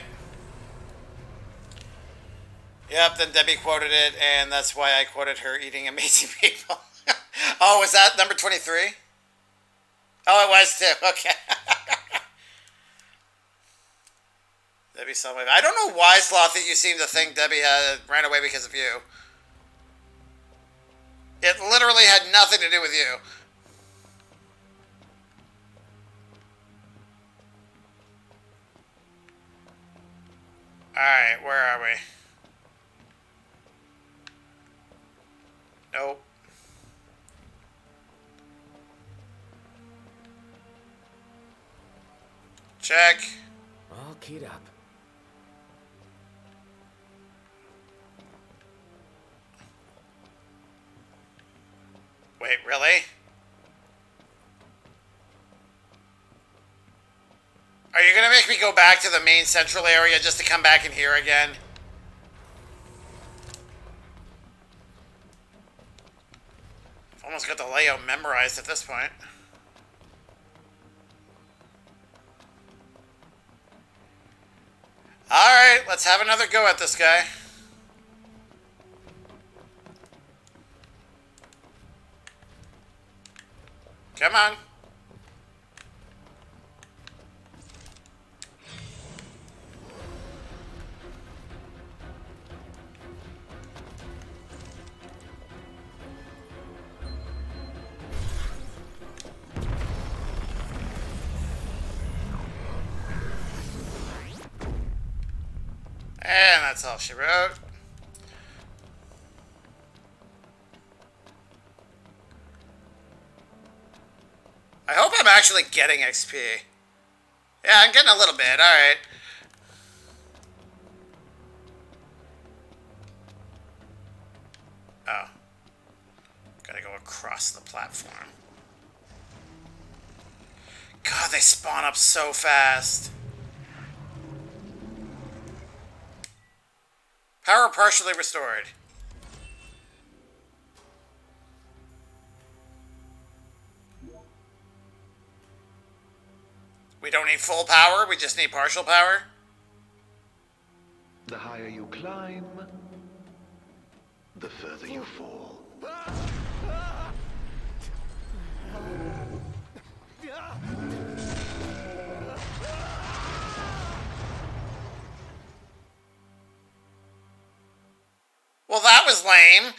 Yep, then Debbie quoted it, and that's why I quoted her eating amazing people. oh, was that number 23? Oh, it was too. Okay. Debbie saw my. I don't know why, Slothy, you seem to think Debbie ran away because of you. It literally had nothing to do with you. Alright, where are we? Nope. Check. All keyed up. Wait, really? Are you gonna make me go back to the main central area just to come back in here again? Almost got the layout memorized at this point. Alright, let's have another go at this guy. Come on. And that's all she wrote. I hope I'm actually getting XP. Yeah, I'm getting a little bit. Alright. Oh. Gotta go across the platform. God, they spawn up so fast. Power partially restored. We don't need full power, we just need partial power. The higher you climb, the further you fall. Well, that was lame.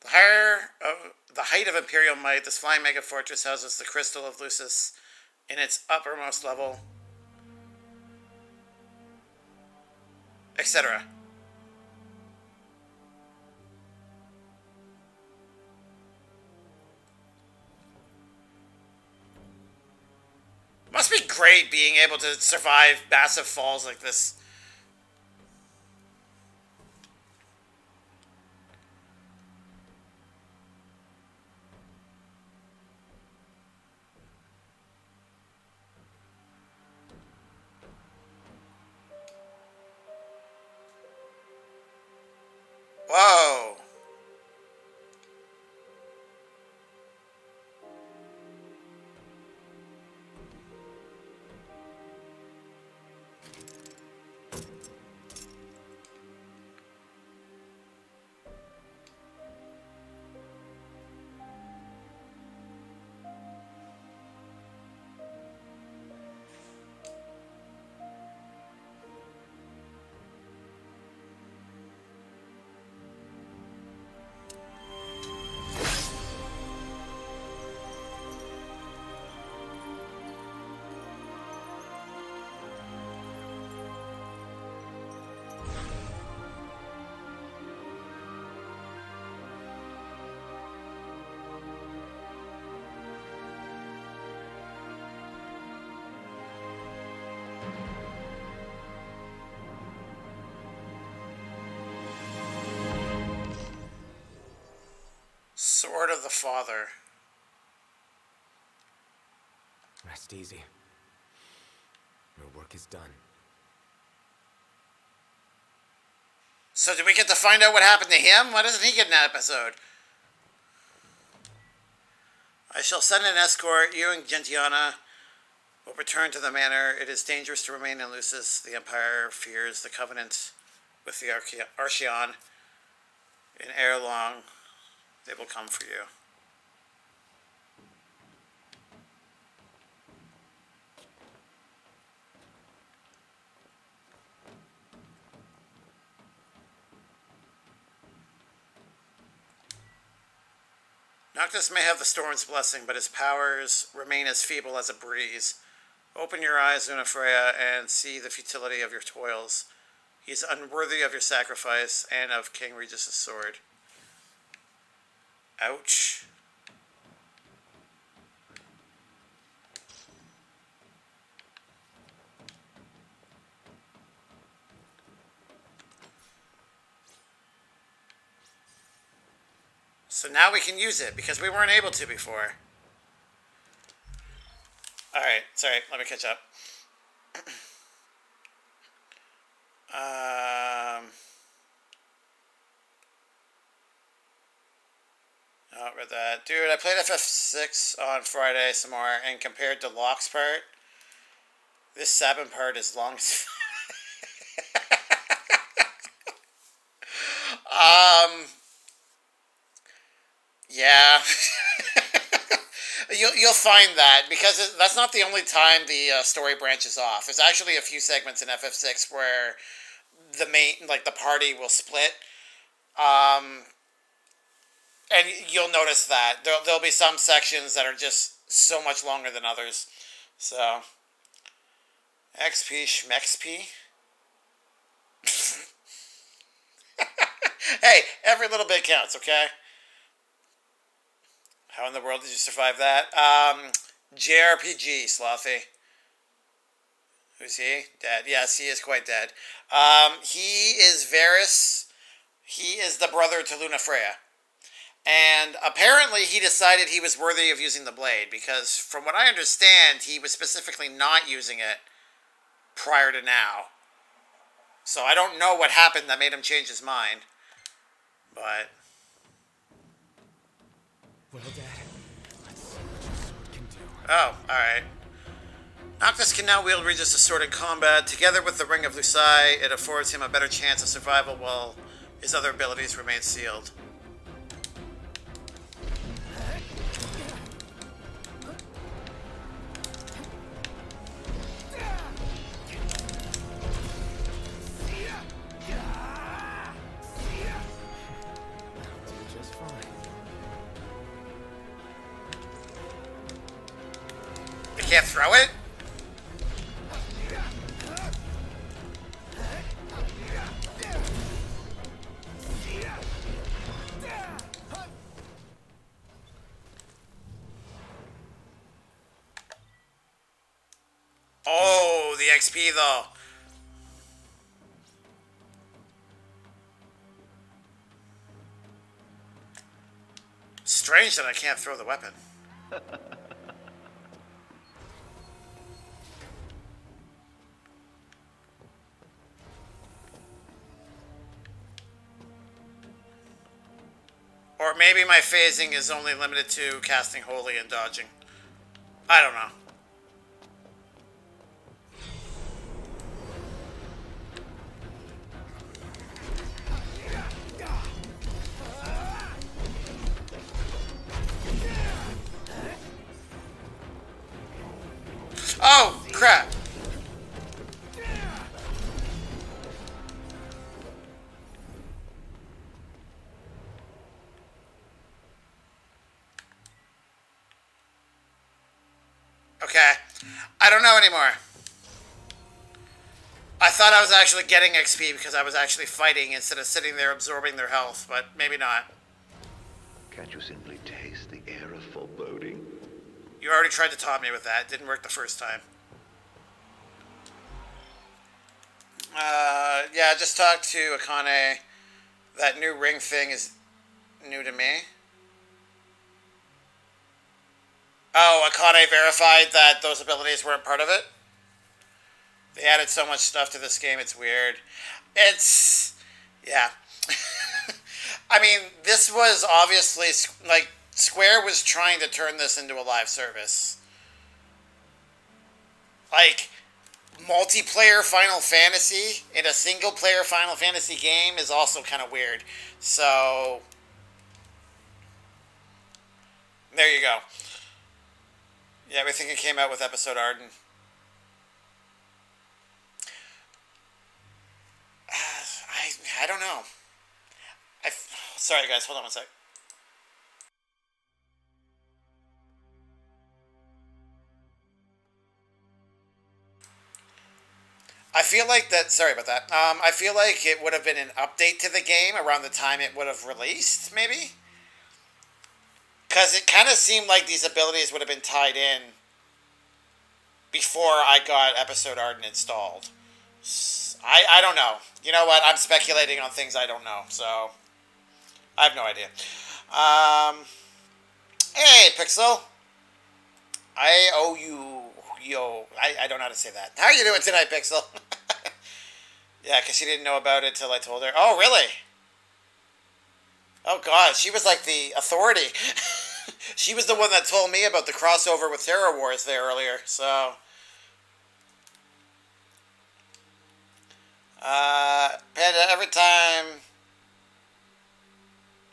the higher of the height of Imperial might, this flying mega fortress houses the crystal of Lucis in its uppermost level, etc. It must be great being able to survive massive falls like this. Of the Father. Rest easy. Your work is done. So did we get to find out what happened to him? Why doesn't he get an episode? I shall send an escort. You and Gentiana will return to the manor. It is dangerous to remain in Lucis. The Empire fears the covenant with the Arche- Archaean. In ere long, they will come for you. Noctis may have the storm's blessing, but his powers remain as feeble as a breeze. Open your eyes, Lunafreya, and see the futility of your toils. He is unworthy of your sacrifice and of King Regis' sword. Ouch. So now we can use it because we weren't able to before. Alright, sorry, let me catch up. um, oh, read that. Dude, I played FF6 on Friday some more, and compared to Locke's part, this Sabin part is long as. um. Yeah. you'll, you'll find that because that's not the only time the uh, story branches off. There's actually a few segments in FF6 where the main, like the party will split. Um, and you'll notice that. There'll, there'll be some sections that are just so much longer than others. So, XP Schmexp. hey, every little bit counts, okay? How in the world did you survive that? Um, JRPG, Slothy. Who's he? Dead. Yes, he is quite dead. Um, he is Varys. He is the brother to Lunafreya. And apparently he decided he was worthy of using the blade because, from what I understand, he was specifically not using it prior to now. So I don't know what happened that made him change his mind. But Well, Dad, let's see what your sword can do. Oh, alright. Noctis can now wield Regis' sword in combat. Together with the Ring of Lucii, it affords him a better chance of survival while his other abilities remain sealed. Can't throw it? Oh, the XP though. Strange that I can't throw the weapon. Or maybe my phasing is only limited to casting holy and dodging. I don't know. Anymore. I thought I was actually getting XP because I was actually fighting instead of sitting there absorbing their health, but maybe not. Can't you simply taste the air of foreboding? You already tried to taunt me with that. It didn't work the first time. Uh, yeah, just talked to Akane. That new ring thing is new to me. Oh, Akane verified that those abilities weren't part of it? They added so much stuff to this game, it's weird. It's. Yeah. I mean, this was obviously. Like, Square was trying to turn this into a live service. Like, multiplayer Final Fantasy in a single player Final Fantasy game is also kind of weird. So. There you go. Yeah, we think it came out with episode Ardyn. I, I don't know. I, sorry, guys. Hold on one sec. I feel like that. Sorry about that. Um, I feel like it would have been an update to the game around the time it would have released, maybe. Because it kind of seemed like these abilities would have been tied in before I got Episode Ardyn installed. I, I don't know. You know what? I'm speculating on things I don't know, so I have no idea. Um, hey, Pixel. I owe you, yo. I, I don't know how to say that. How are you doing tonight, Pixel? yeah, because she didn't know about it till I told her. Oh, really? Oh, God. She was like the authority. she was the one that told me about the crossover with Terra Wars there earlier, so... Uh, Panda, every time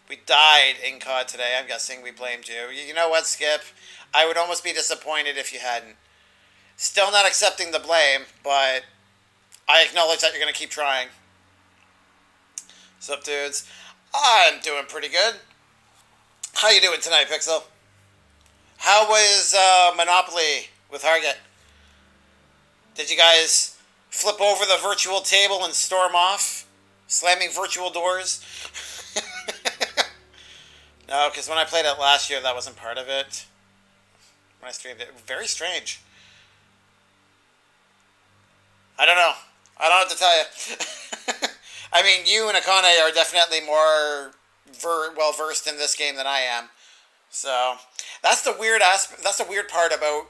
we died in COD today, I'm guessing we blamed you. You know what, Skip? I would almost be disappointed if you hadn't. Still not accepting the blame, but I acknowledge that you're going to keep trying. What's up, dudes? I'm doing pretty good. How you doing tonight, Pixel? How was uh, Monopoly with Hargett? Did you guys flip over the virtual table and storm off, slamming virtual doors. no, because when I played it last year, that wasn't part of it. When I streamed it, very strange. I don't know. I don't have to tell you. I mean, you and Akane are definitely more ver- well versed in this game than I am. So that's the weird aspect. That's the weird part about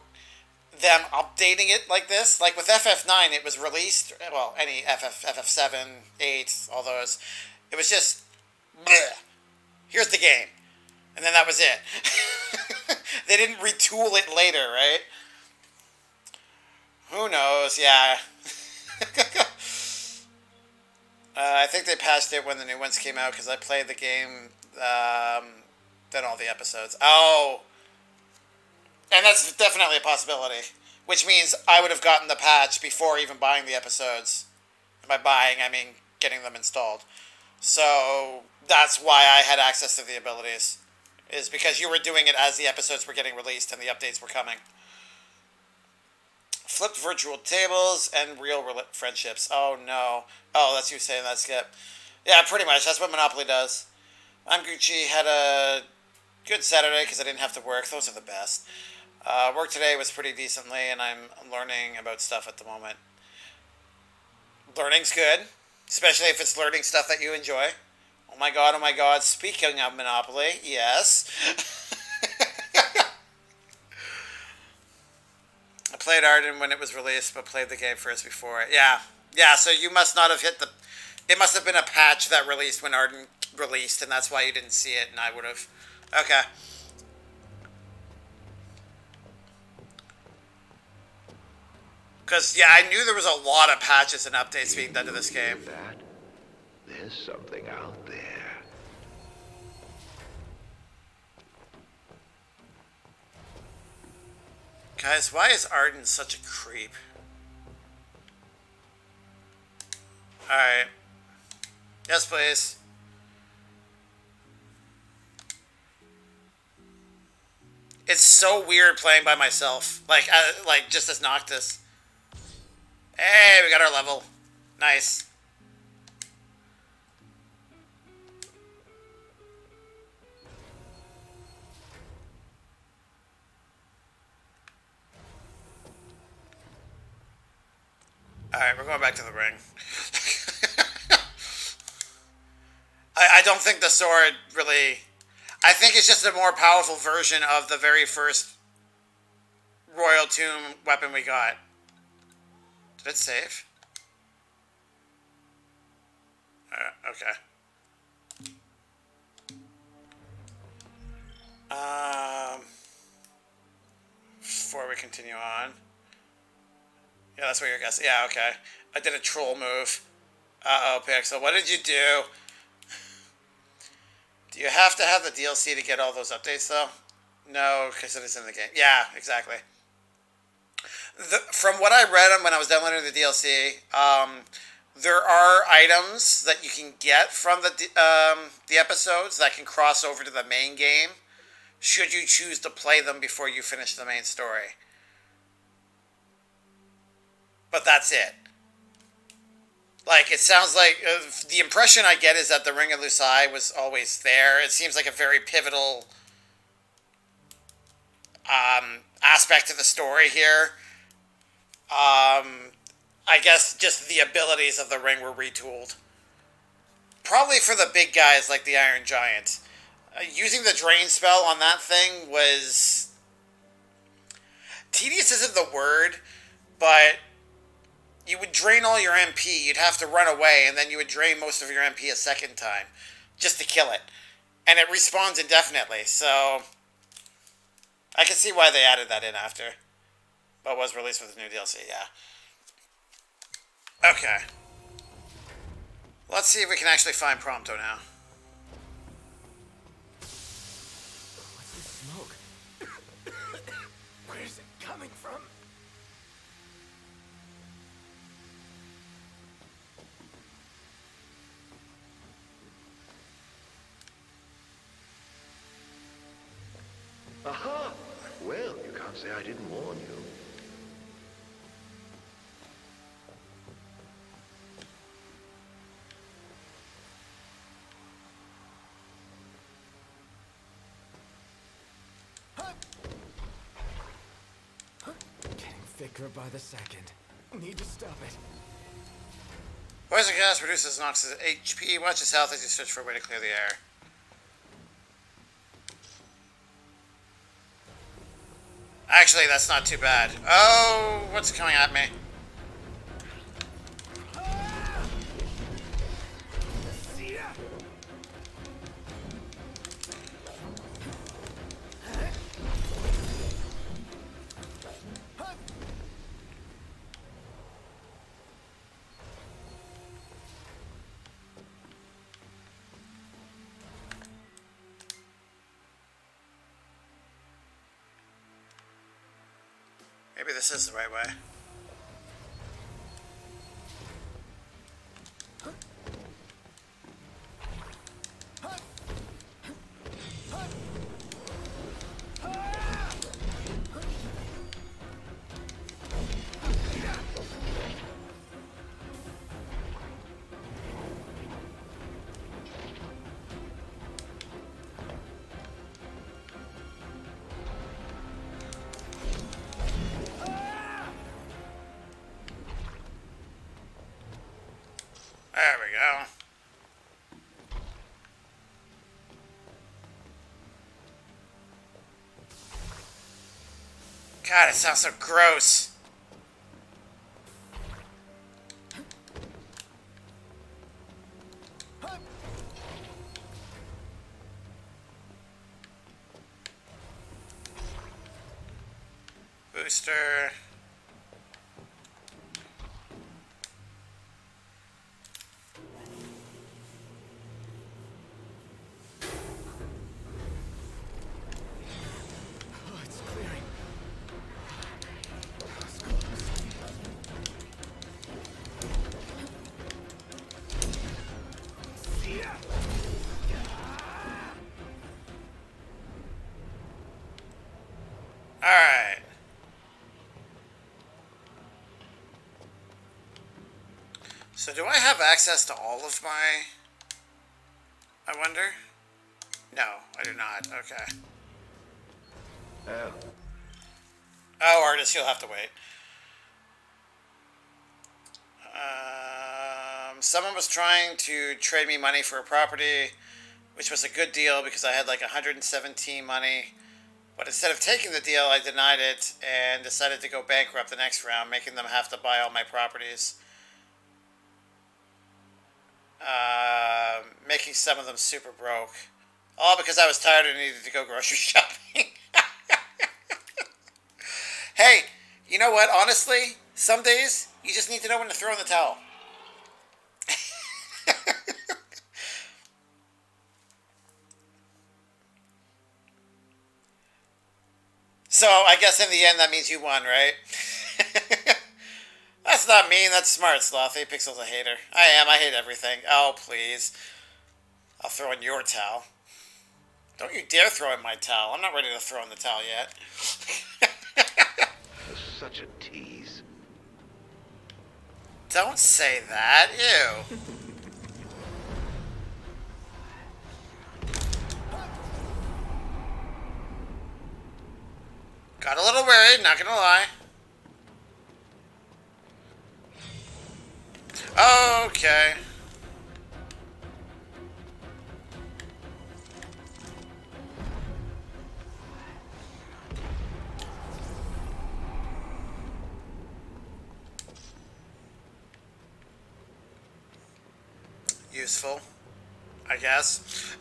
them updating it like this. Like with FF9, it was released, well, any FF, FF7, 8, all those. It was just, bleh. here's the game. And then that was it. they didn't retool it later, right? Who knows? Yeah. uh, I think they patched it when the new ones came out because I played the game, um, then all the episodes. Oh, and that's definitely a possibility. Which means I would have gotten the patch before even buying the episodes. By buying, I mean getting them installed. So that's why I had access to the abilities. Is because you were doing it as the episodes were getting released and the updates were coming. Flipped virtual tables and real friendships. Oh no. Oh, that's you saying that, Skip. Yeah, pretty much. That's what Monopoly does. I'm Gucci. Had a good Saturday because I didn't have to work. Those are the best. Uh, work today was pretty decently, and I'm learning about stuff at the moment. learning's good, especially if it's learning stuff that you enjoy. Oh my god, oh my god, speaking of Monopoly, yes. I played Ardyn when it was released, but played the game first before it. Yeah, yeah, so you must not have hit the. It must have been a patch that released when Ardyn released, and that's why you didn't see it, and I would have. Okay. Because, yeah, I knew there was a lot of patches and updates being done to this game. That there's something out there. Guys, why is Ardyn such a creep? Alright. Yes, please. It's so weird playing by myself. Like, uh, like just as Noctis. Hey, we got our level. Nice. Alright, we're going back to the ring. I, I don't think the sword really... I think it's just a more powerful version of the very first Royal Tomb weapon we got. Did it save? Uh, okay. Um, before we continue on. Yeah, that's what you're guessing. Yeah, okay. I did a troll move. Uh-oh, Pixel. What did you do? Do you have to have the DLC to get all those updates, though? No, because it is in the game. Yeah, exactly. The, from what I read when I was downloading the DLC, um, there are items that you can get from the um, the episodes that can cross over to the main game, should you choose to play them before you finish the main story. But that's it. Like, it sounds like uh, the impression I get is that the Ring of Lucii was always there. It seems like a very pivotal um, aspect of the story here. Um, I guess just the abilities of the ring were retooled. Probably for the big guys like the Iron Giant. Uh, using the drain spell on that thing was. Tedious isn't the word, but you would drain all your MP. You'd have to run away, and then you would drain most of your MP a second time just to kill it. And it respawns indefinitely, so I can see why they added that in after. But was released with the new DLC, yeah. Okay. Let's see if we can actually find Prompto now. Aha! Well, you can't say I didn't warn you. Getting thicker by the second. Need to stop it. Poison gas reduces Noct's HP. Watch his health as you search for a way to clear the air. Actually, that's not too bad. Oh, what's coming at me? This is the right way. God, it sounds so gross. So do I have access to all of my... I wonder? No, I do not. Okay. Oh, Oh, artist, you'll have to wait. Um, someone was trying to trade me money for a property, which was a good deal because I had like 117 money. But instead of taking the deal, I denied it and decided to go bankrupt the next round, making them have to buy all my properties. Uh, making some of them super broke. All because I was tired and needed to go grocery shopping. hey, you know what? Honestly, some days you just need to know when to throw in the towel. so I guess in the end that means you won, right? that's not mean. That's smart, Slothy. Pixel's a hater. I am. I hate everything. Oh please. I'll throw in your towel. Don't you dare throw in my towel. I'm not ready to throw in the towel yet. such a tease. Don't say that. Ew. Got a little worried, not gonna lie. Okay. Useful, I guess.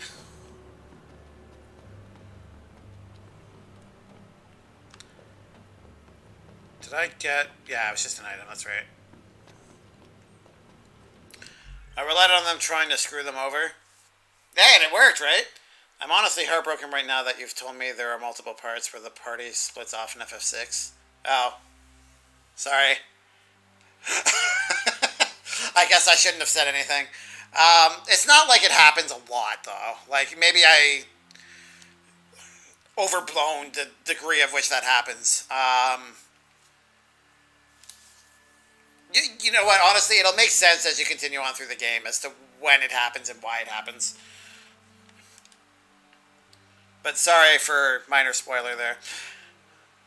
Did I get... Yeah, it was just an item, that's right. I relied on them trying to screw them over. Hey, and it worked, right? I'm honestly heartbroken right now that you've told me there are multiple parts where the party splits off in FF6. Oh. Sorry. I guess I shouldn't have said anything. Um, it's not like it happens a lot, though. Like, maybe I overblown the degree of which that happens. Um, you, you know what? Honestly, it'll make sense as you continue on through the game as to when it happens and why it happens. But sorry for minor spoiler there.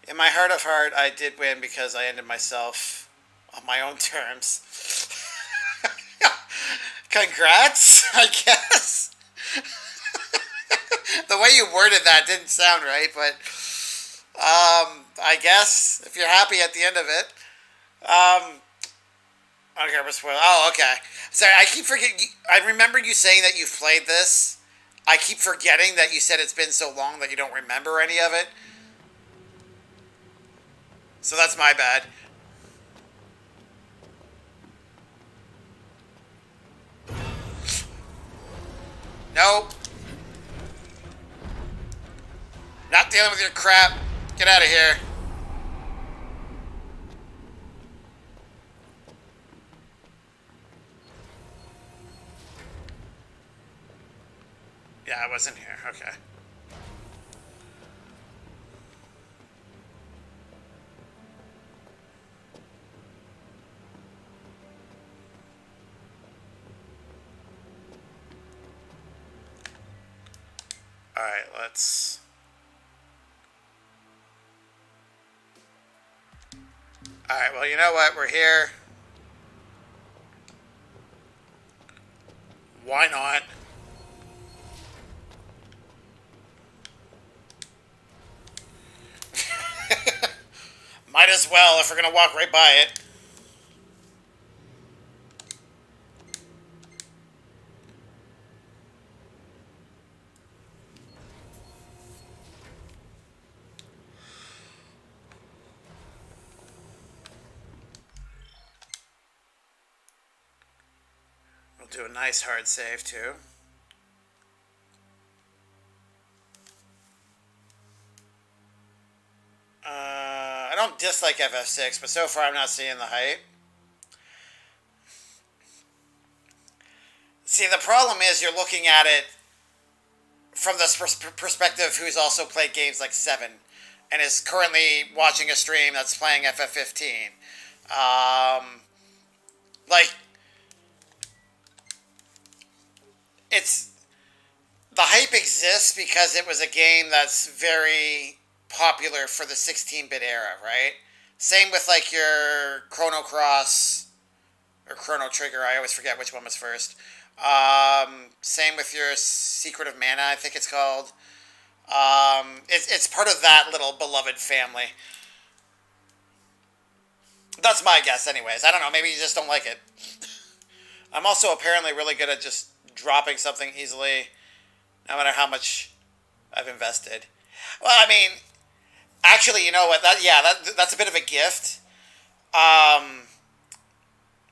In my heart of heart, I did win because I ended myself on my own terms. Congrats, I guess. the way you worded that didn't sound right, but um, I guess if you're happy at the end of it. Um, Oh, okay. Sorry, I keep forgetting. I remember you saying that you've played this. I keep forgetting that you said it's been so long that you don't remember any of it. So that's my bad. Nope. Not dealing with your crap. Get out of here. Yeah, I wasn't here. Okay. All right, let's. All right, well, you know what? We're here. Why not? Might as well if we're gonna walk right by it. We'll do a nice hard save too. Uh, dislike FF6, but so far I'm not seeing the hype. See, the problem is you're looking at it from this pers- perspective who's also played games like 7 and is currently watching a stream that's playing FF15. Um, like, it's. The hype exists because it was a game that's very popular for the 16-bit era, right? Same with like your Chrono Cross or Chrono Trigger. I always forget which one was first. Um, same with your Secret of Mana, I think it's called. Um, it's it's part of that little beloved family. That's my guess, anyways. I don't know. Maybe you just don't like it. I'm also apparently really good at just dropping something easily, no matter how much I've invested. Well, I mean, Actually, you know what? That yeah, that that's a bit of a gift. Um,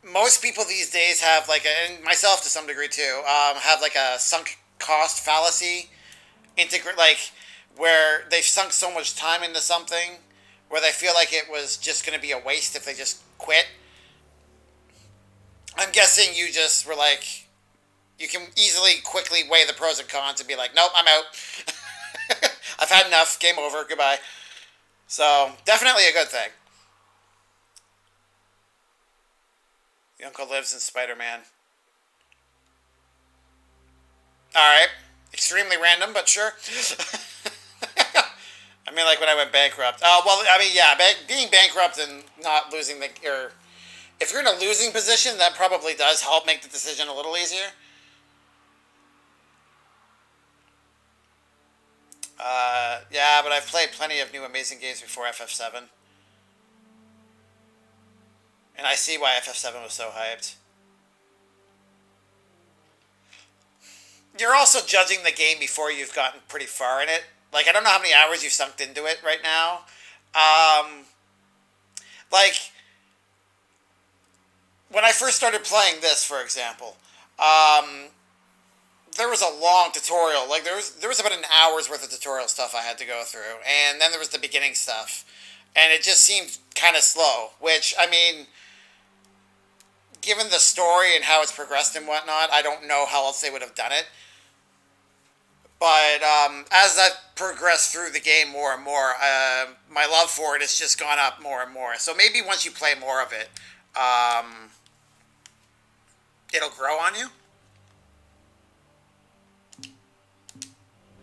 most people these days have like, a, and myself to some degree too, um, have like a sunk cost fallacy. Integrate like where they've sunk so much time into something, where they feel like it was just going to be a waste if they just quit. I'm guessing you just were like, you can easily, quickly weigh the pros and cons and be like, nope, I'm out. I've had enough. Game over. Goodbye. So, definitely a good thing. The uncle lives in Spider Man. Alright. Extremely random, but sure. I mean, like when I went bankrupt. Oh, uh, well, I mean, yeah, bank, being bankrupt and not losing the. or If you're in a losing position, that probably does help make the decision a little easier. Uh, yeah, but I've played plenty of new amazing games before FF7. And I see why FF7 was so hyped. You're also judging the game before you've gotten pretty far in it. Like, I don't know how many hours you've sunk into it right now. Um, like, when I first started playing this, for example, um, there was a long tutorial. Like there was there was about an hour's worth of tutorial stuff I had to go through, and then there was the beginning stuff, and it just seemed kind of slow. Which I mean, given the story and how it's progressed and whatnot, I don't know how else they would have done it. But um, as I've progressed through the game more and more, uh, my love for it has just gone up more and more. So maybe once you play more of it, um, it'll grow on you.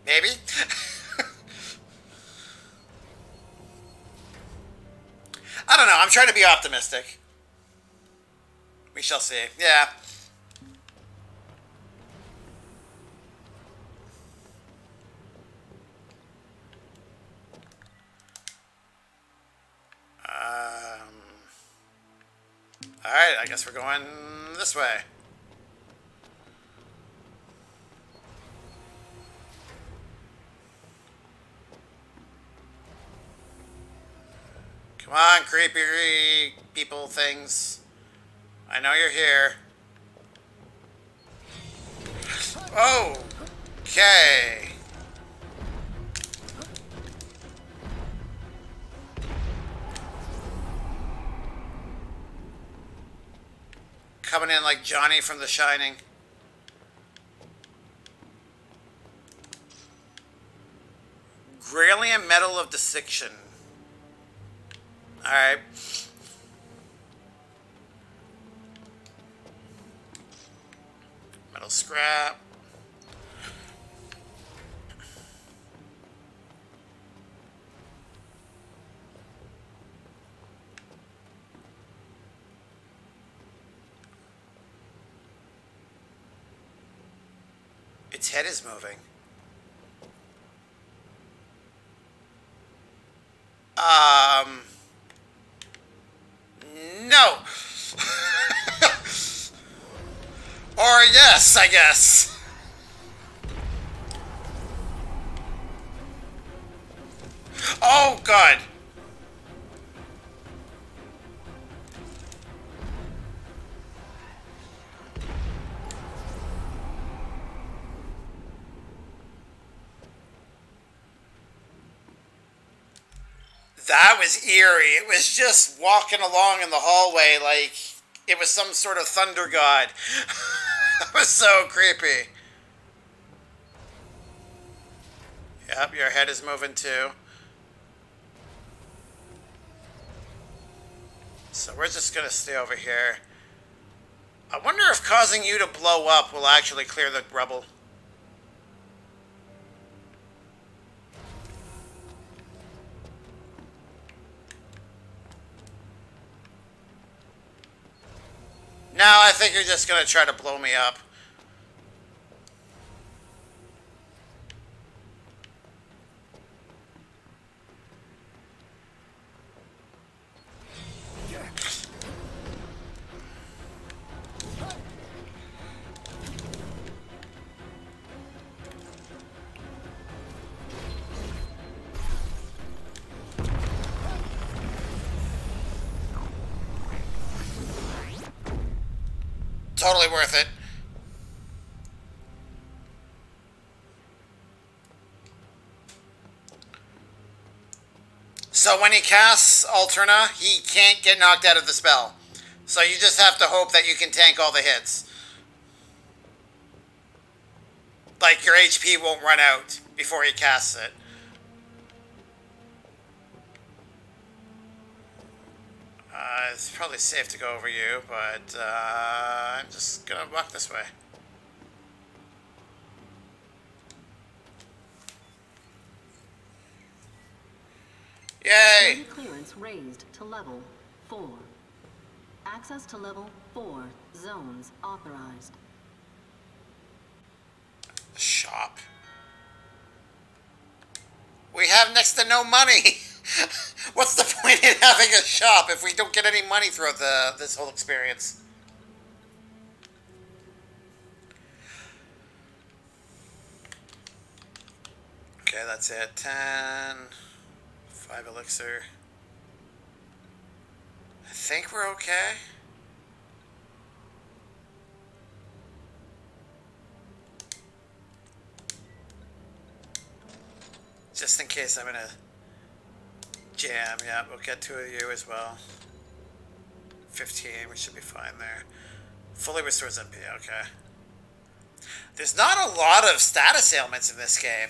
Maybe. I don't know. I'm trying to be optimistic. We shall see. Yeah. Um, all right, I guess we're going this way. Come on, creepy people things. I know you're here. Oh, okay. Coming in like Johnny from The Shining. Gralean Medal of Dissection. Alright. Metal scrap. Its head is moving. Um. No. or yes, I guess. Oh, God. That was eerie. It was just walking along in the hallway like it was some sort of thunder god. that was so creepy. Yep, your head is moving too. So we're just gonna stay over here. I wonder if causing you to blow up will actually clear the rubble. Think you're just gonna try to blow me up. Totally worth it. So when he casts Alterna, he can't get knocked out of the spell. So you just have to hope that you can tank all the hits. Like your HP won't run out before he casts it. Uh, it's probably safe to go over you, but uh, I'm just gonna walk this way. Yay! Clearance raised to level 4. Access to level 4 zones authorized. Shop. We have next to no money. What's the point in having a shop if we don't get any money throughout the this whole experience? Okay, that's it. 10, 5 elixir. I think we're okay. Just in case I'm in a jam, yeah, we'll get two of you as well. 15, we should be fine there. Fully restores MP, okay. There's not a lot of status ailments in this game.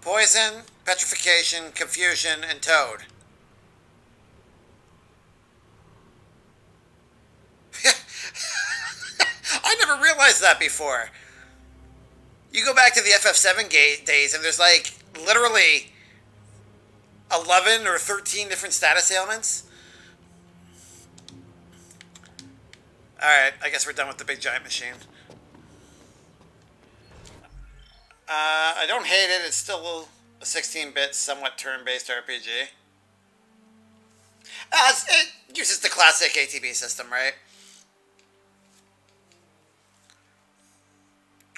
Poison, petrification, confusion, and toad. I never realized that before. You go back to the FF7 ga- days, and there's like literally 11 or 13 different status ailments. Alright, I guess we're done with the big giant machine. Uh, I don't hate it. It's still a 16-bit, somewhat turn-based RPG. Uh, it uses the classic ATB system, right?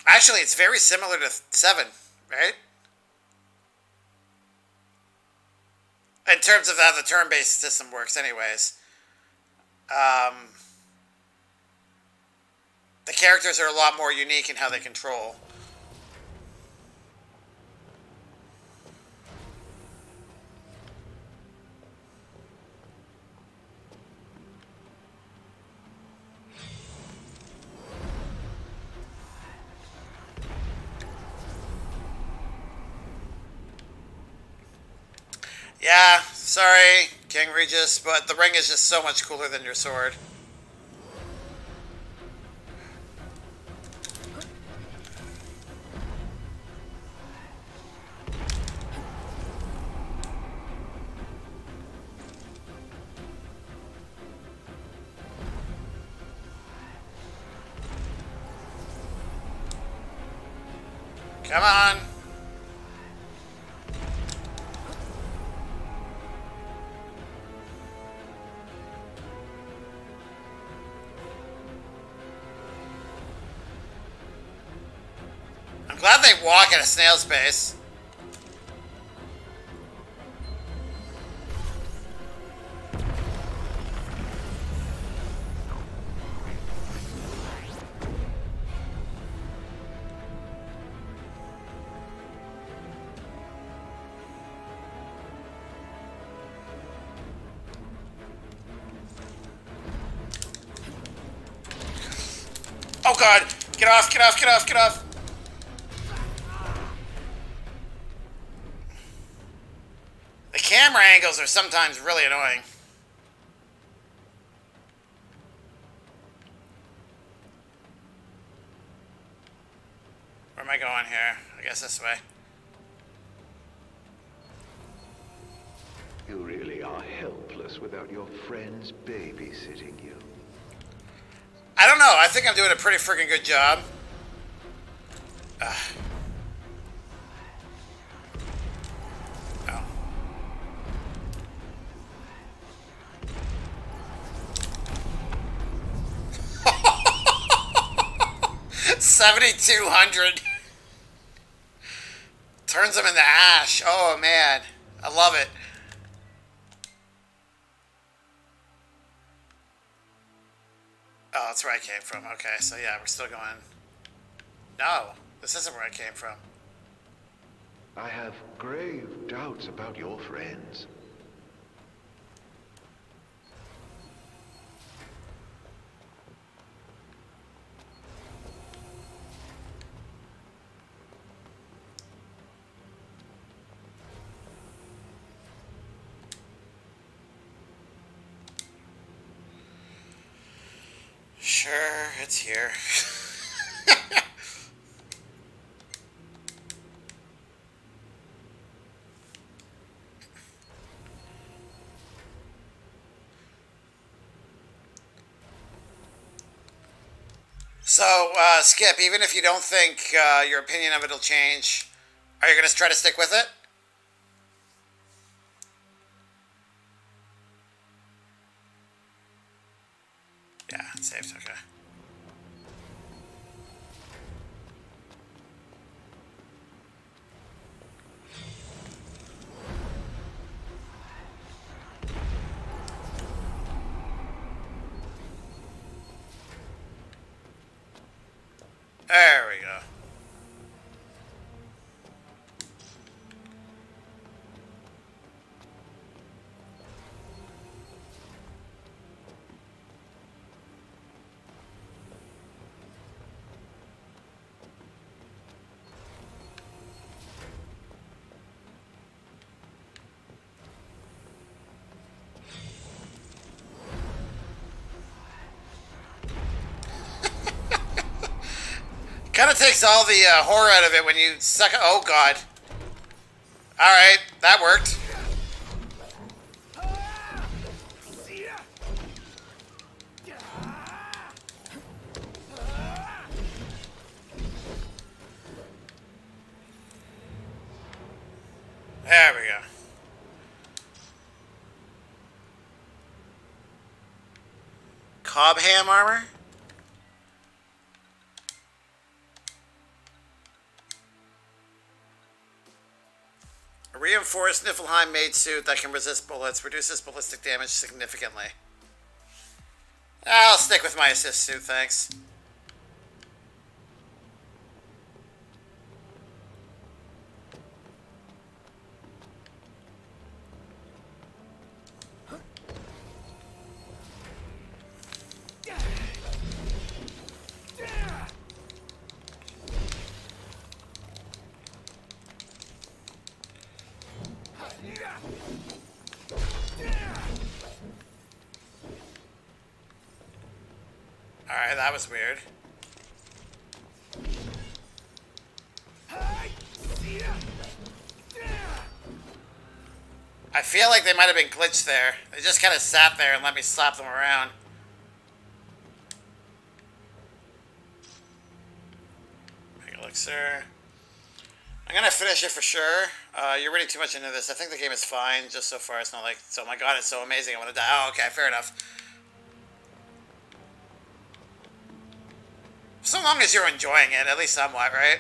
Actually, it's very similar to 7, right? In terms of how the turn-based system works, anyways. Um, the characters are a lot more unique in how they control. Yeah, sorry, King Regis, but the ring is just so much cooler than your sword. Come on. Walk at a snail's pace. Oh god! Get off, get off, get off, get off! Angles are sometimes really annoying. Where am I going here? I guess this way. You really are helpless without your friends babysitting you. I don't know. I think I'm doing a pretty freaking good job. Ugh. 7,200. Turns them into ash. Oh, man. I love it. Oh, that's where I came from. Okay, so yeah, we're still going. No, this isn't where I came from. I have grave doubts about your friends. Sure, it's here. so, uh, Skip, even if you don't think uh, your opinion of it will change, are you going to try to stick with it? Takes all the uh, horror out of it when you suck. Oh god. All right, that worked. There we go. Cobham armor? Reinforced Niflheim made suit that can resist bullets reduces ballistic damage significantly. I'll stick with my assist suit, thanks. Might have been glitched there. They just kind of sat there and let me slap them around. Sir. I'm gonna finish it for sure. Uh, you're reading too much into this. I think the game is fine just so far. It's not like, oh my god, it's so amazing. I want to die. Oh, okay, fair enough. So long as you're enjoying it, at least somewhat, right?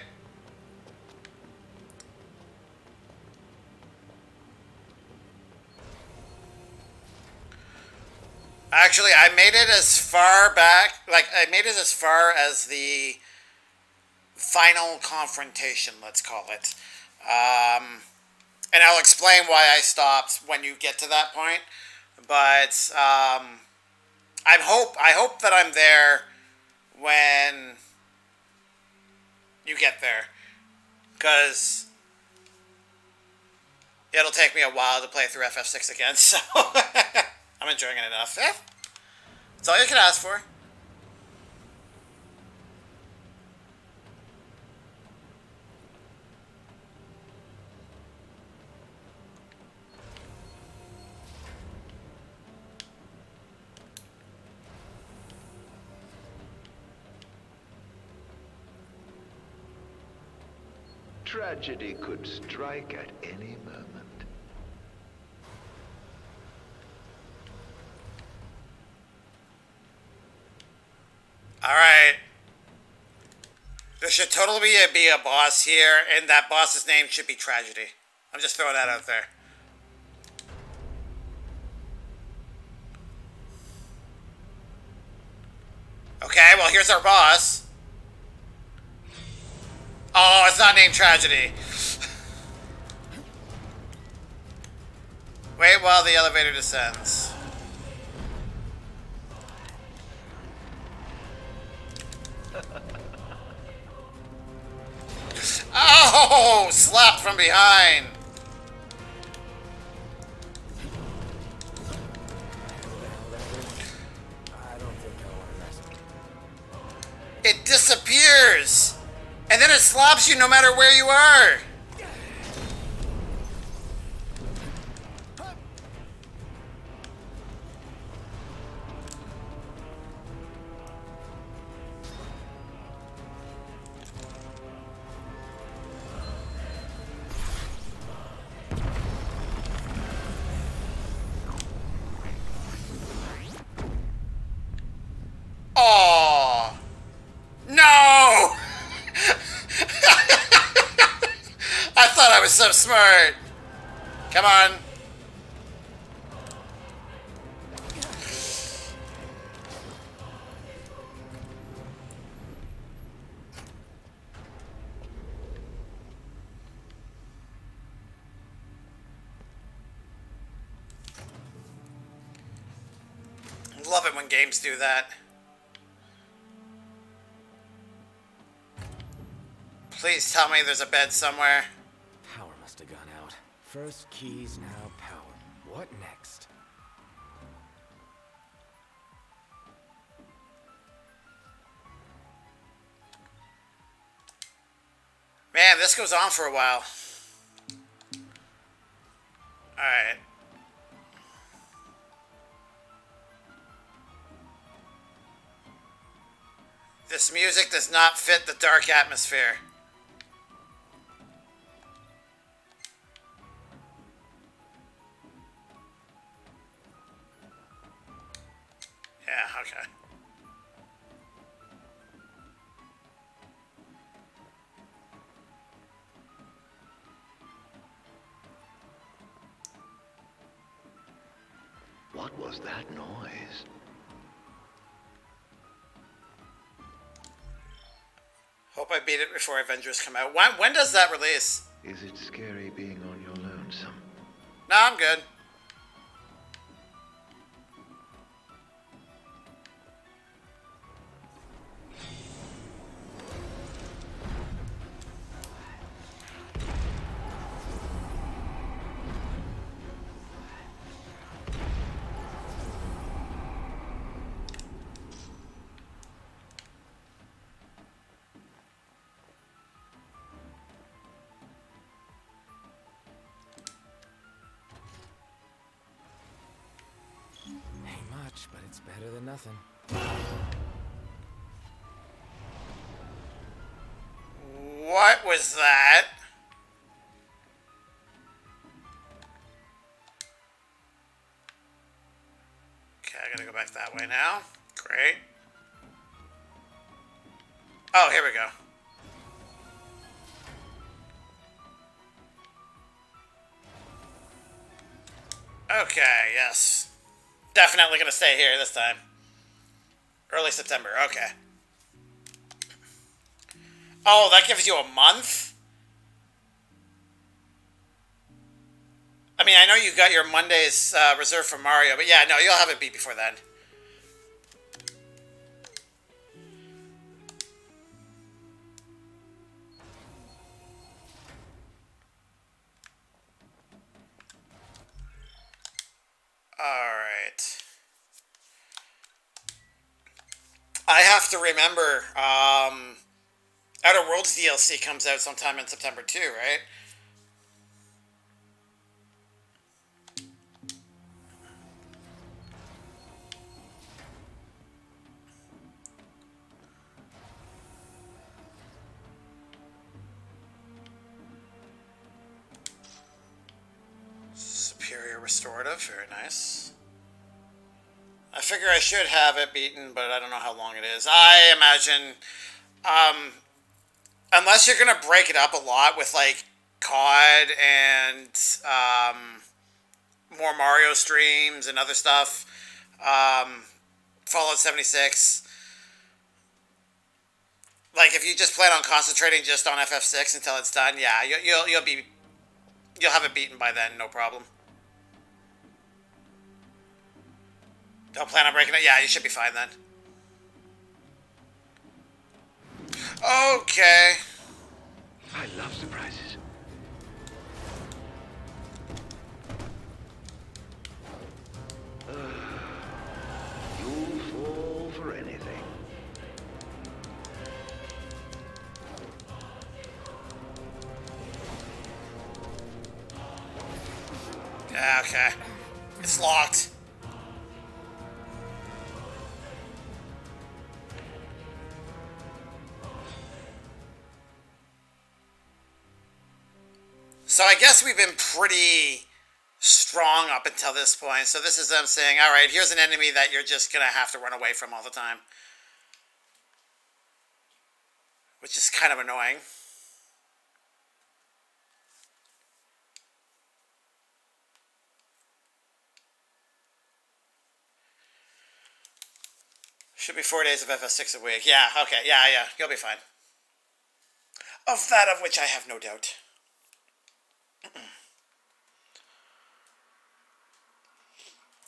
Actually, I made it as far back, like, I made it as far as the final confrontation, let's call it. Um, and I'll explain why I stopped when you get to that point. But um, I hope I hope that I'm there when you get there, because it'll take me a while to play through FF6 again. So I'm enjoying it enough. Yeah, that's all you can ask for. Tragedy could strike at any moment. All right. There should totally be a, be a boss here, and that boss's name should be Tragedy. I'm just throwing that out there. Okay, well, here's our boss. Oh, it's not named Tragedy. Wait while the elevator descends. Oh, slap from behind. It disappears. And then it slaps you no matter where you are. Come on. Love it when games do that. Please tell me there's a bed somewhere. Power must have gone out. First keys, now power. What next? Man, this goes on for a while. Alright. This music does not fit the dark atmosphere. Yeah, okay. What was that noise? Hope I beat it before Avengers come out. When, when does that release? Is it scary being on your lonesome? No, I'm good. Definitely gonna stay here this time. Early September, okay. Oh, that gives you a month? I mean, I know you got your Mondays uh, reserved for Mario, but yeah, no, you'll have it beat before then. I have to remember, um, Outer Worlds DLC comes out sometime in September too, right? Superior Restorative, very nice. I figure I should have it beaten, but I don't know how long it is. I imagine, um, unless you're gonna break it up a lot with like COD and um, more Mario streams and other stuff, um, Fallout 76. Like if you just plan on concentrating just on FF6 until it's done, yeah, you, you'll you'll be you'll have it beaten by then, no problem. Don't plan on breaking it? Yeah, you should be fine then. Okay. I love surprises. You'll fall for anything. Yeah, okay. It's locked. So I guess we've been pretty strong up until this point. So this is them saying, all right, here's an enemy that you're just going to have to run away from all the time. Which is kind of annoying. Should be four days of FS6 a week. Yeah, okay, yeah, yeah, you'll be fine. Of that of which I have no doubt.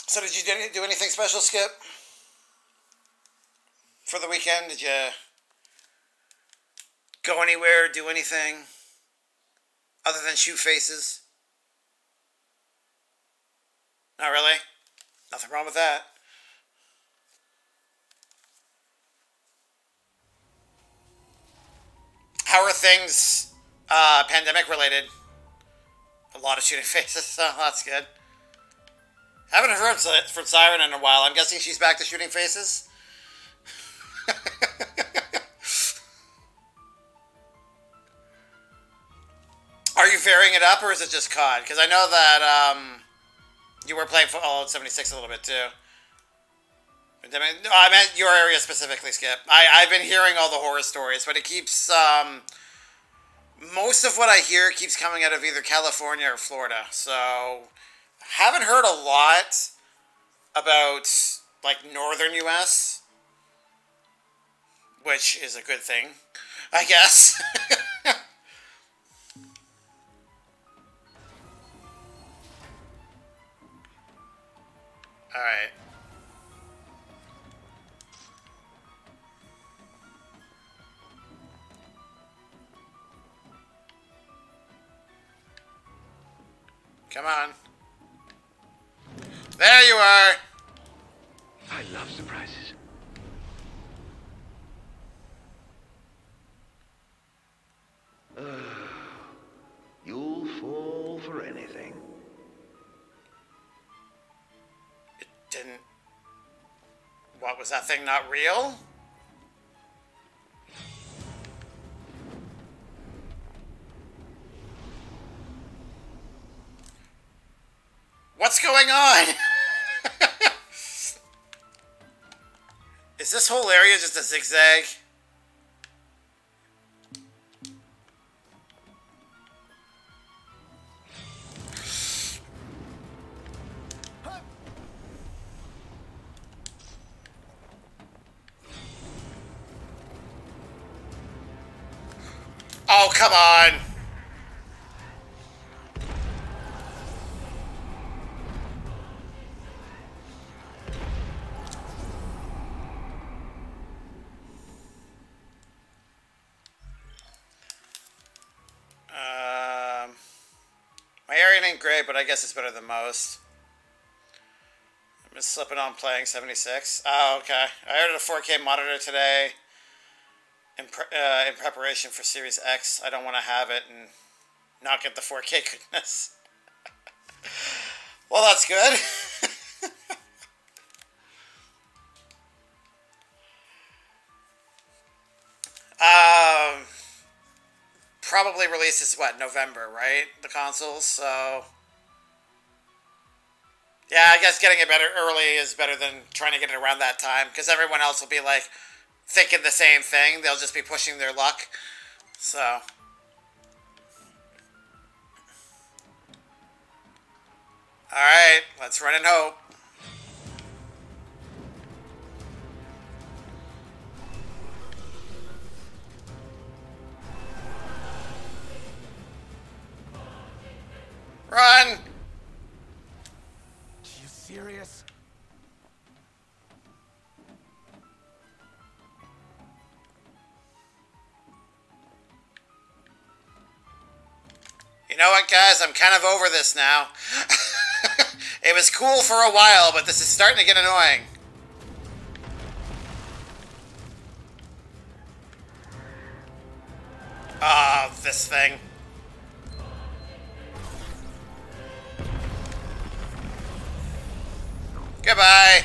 So did you do, any, do anything special, Skip? For the weekend, did you go anywhere, do anything other than shoot faces? Not really. Nothing wrong with that. How are things uh, pandemic related? A lot of shooting faces, so that's good. Haven't heard from Siren in a while. I'm guessing she's back to shooting faces. Are you varying it up, or is it just COD? Because I know that um, you were playing Fallout 76 a little bit too. I mean, no, I meant your area specifically, Skip. I, I've been hearing all the horror stories, but it keeps um, most of what I hear keeps coming out of either California or Florida. So haven't heard a lot about like northern US, which is a good thing, I guess. All right. Come on. There you are. I love surprises. Uh, you'll fall for anything. It didn't. What was that thing not real? What's going on? Is this whole area just a zigzag? Oh, come on. Guess it's better than most. I'm just slipping on playing 76. Oh, okay. I ordered a 4K monitor today in, pre- uh, in preparation for Series X. I don't want to have it and not get the 4K goodness. well, that's good. um, probably releases what November, right? The consoles, so. Yeah, I guess getting it better early is better than trying to get it around that time because everyone else will be like, thinking the same thing. They'll just be pushing their luck. So. Alright, let's run and hope. Run! Know what, guys? I'm kind of over this now. it was cool for a while, but this is starting to get annoying. Ah, oh, this thing. Goodbye.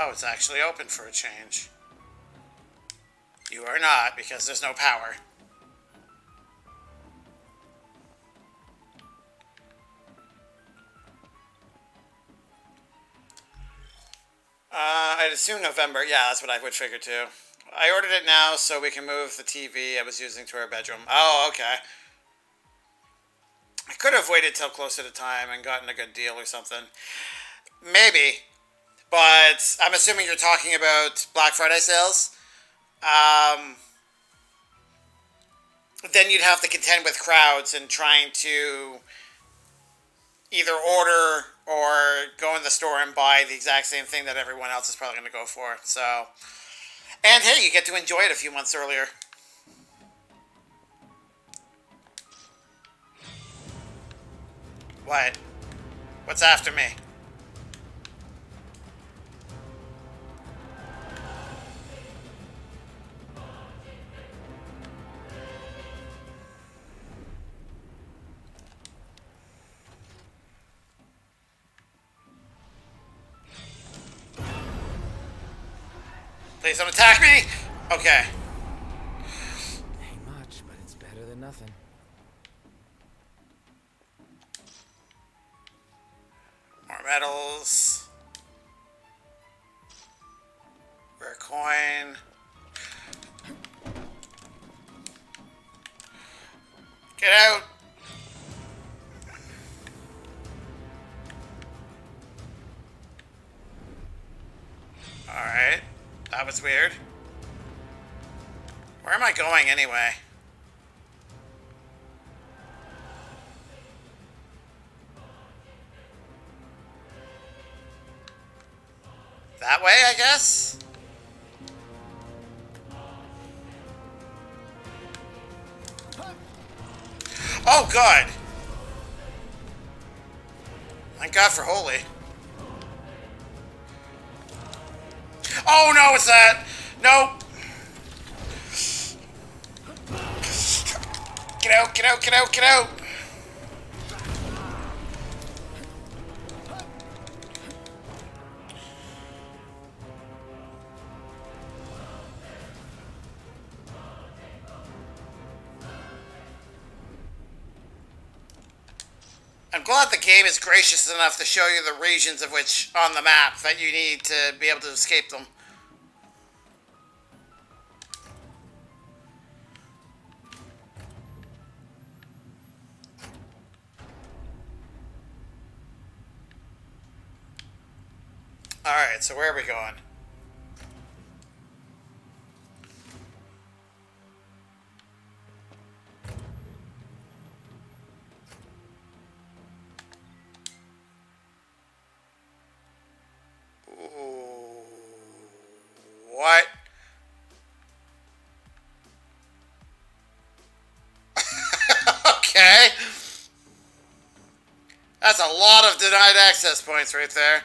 Oh, it's actually open for a change. You are not, because there's no power. Uh, I'd assume November. Yeah, that's what I would figure too. I ordered it now so we can move the TV I was using to our bedroom. Oh, okay. I could have waited till closer to time and gotten a good deal or something. Maybe. But I'm assuming you're talking about Black Friday sales. Um, then you'd have to contend with crowds and trying to either order or go in the store and buy the exact same thing that everyone else is probably going to go for. So, and hey, you get to enjoy it a few months earlier. What? What's after me? Please don't attack me! Okay. Ain't much, but it's better than nothing. More medals. Rare coin. Get out! Alright. That was weird. Where am I going anyway? That way, I guess? Oh, God! Thank God for holy. Oh, no, it's that! No! Get out, get out, get out, get out! Glad the game is gracious enough to show you the regions of which on the map that you need to be able to escape them. Alright, so where are we going? Denied access points right there.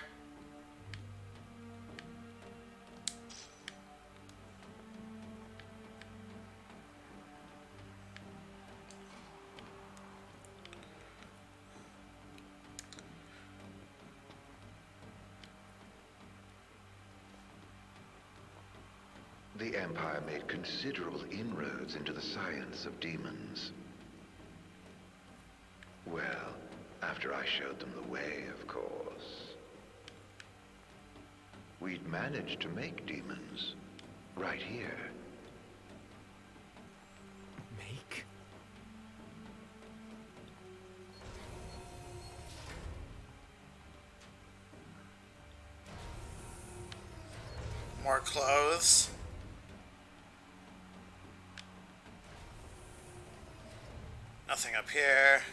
The Empire made considerable inroads into the science of demons. Well, after I showed them the way, of course. We'd managed to make demons right here. Make? More clothes. Nothing up here.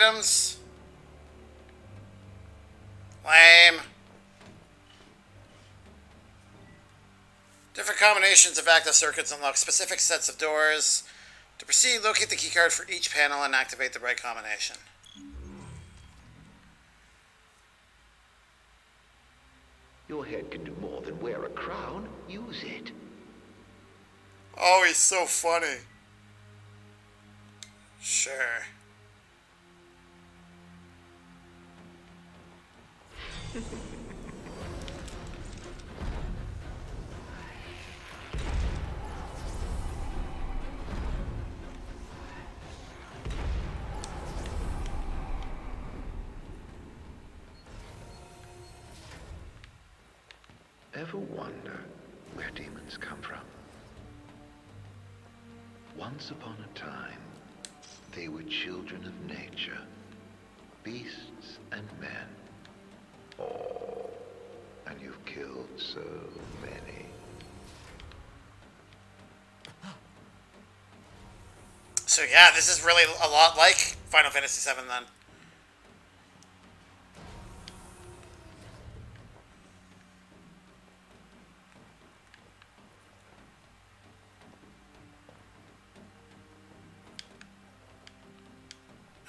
Items? Lame. Different combinations of active circuits unlock specific sets of doors. To proceed, locate the keycard for each panel and activate the right combination. Your head can do more than wear a crown. Use it. Oh, he's so funny. So yeah, this is really a lot like Final Fantasy VII then.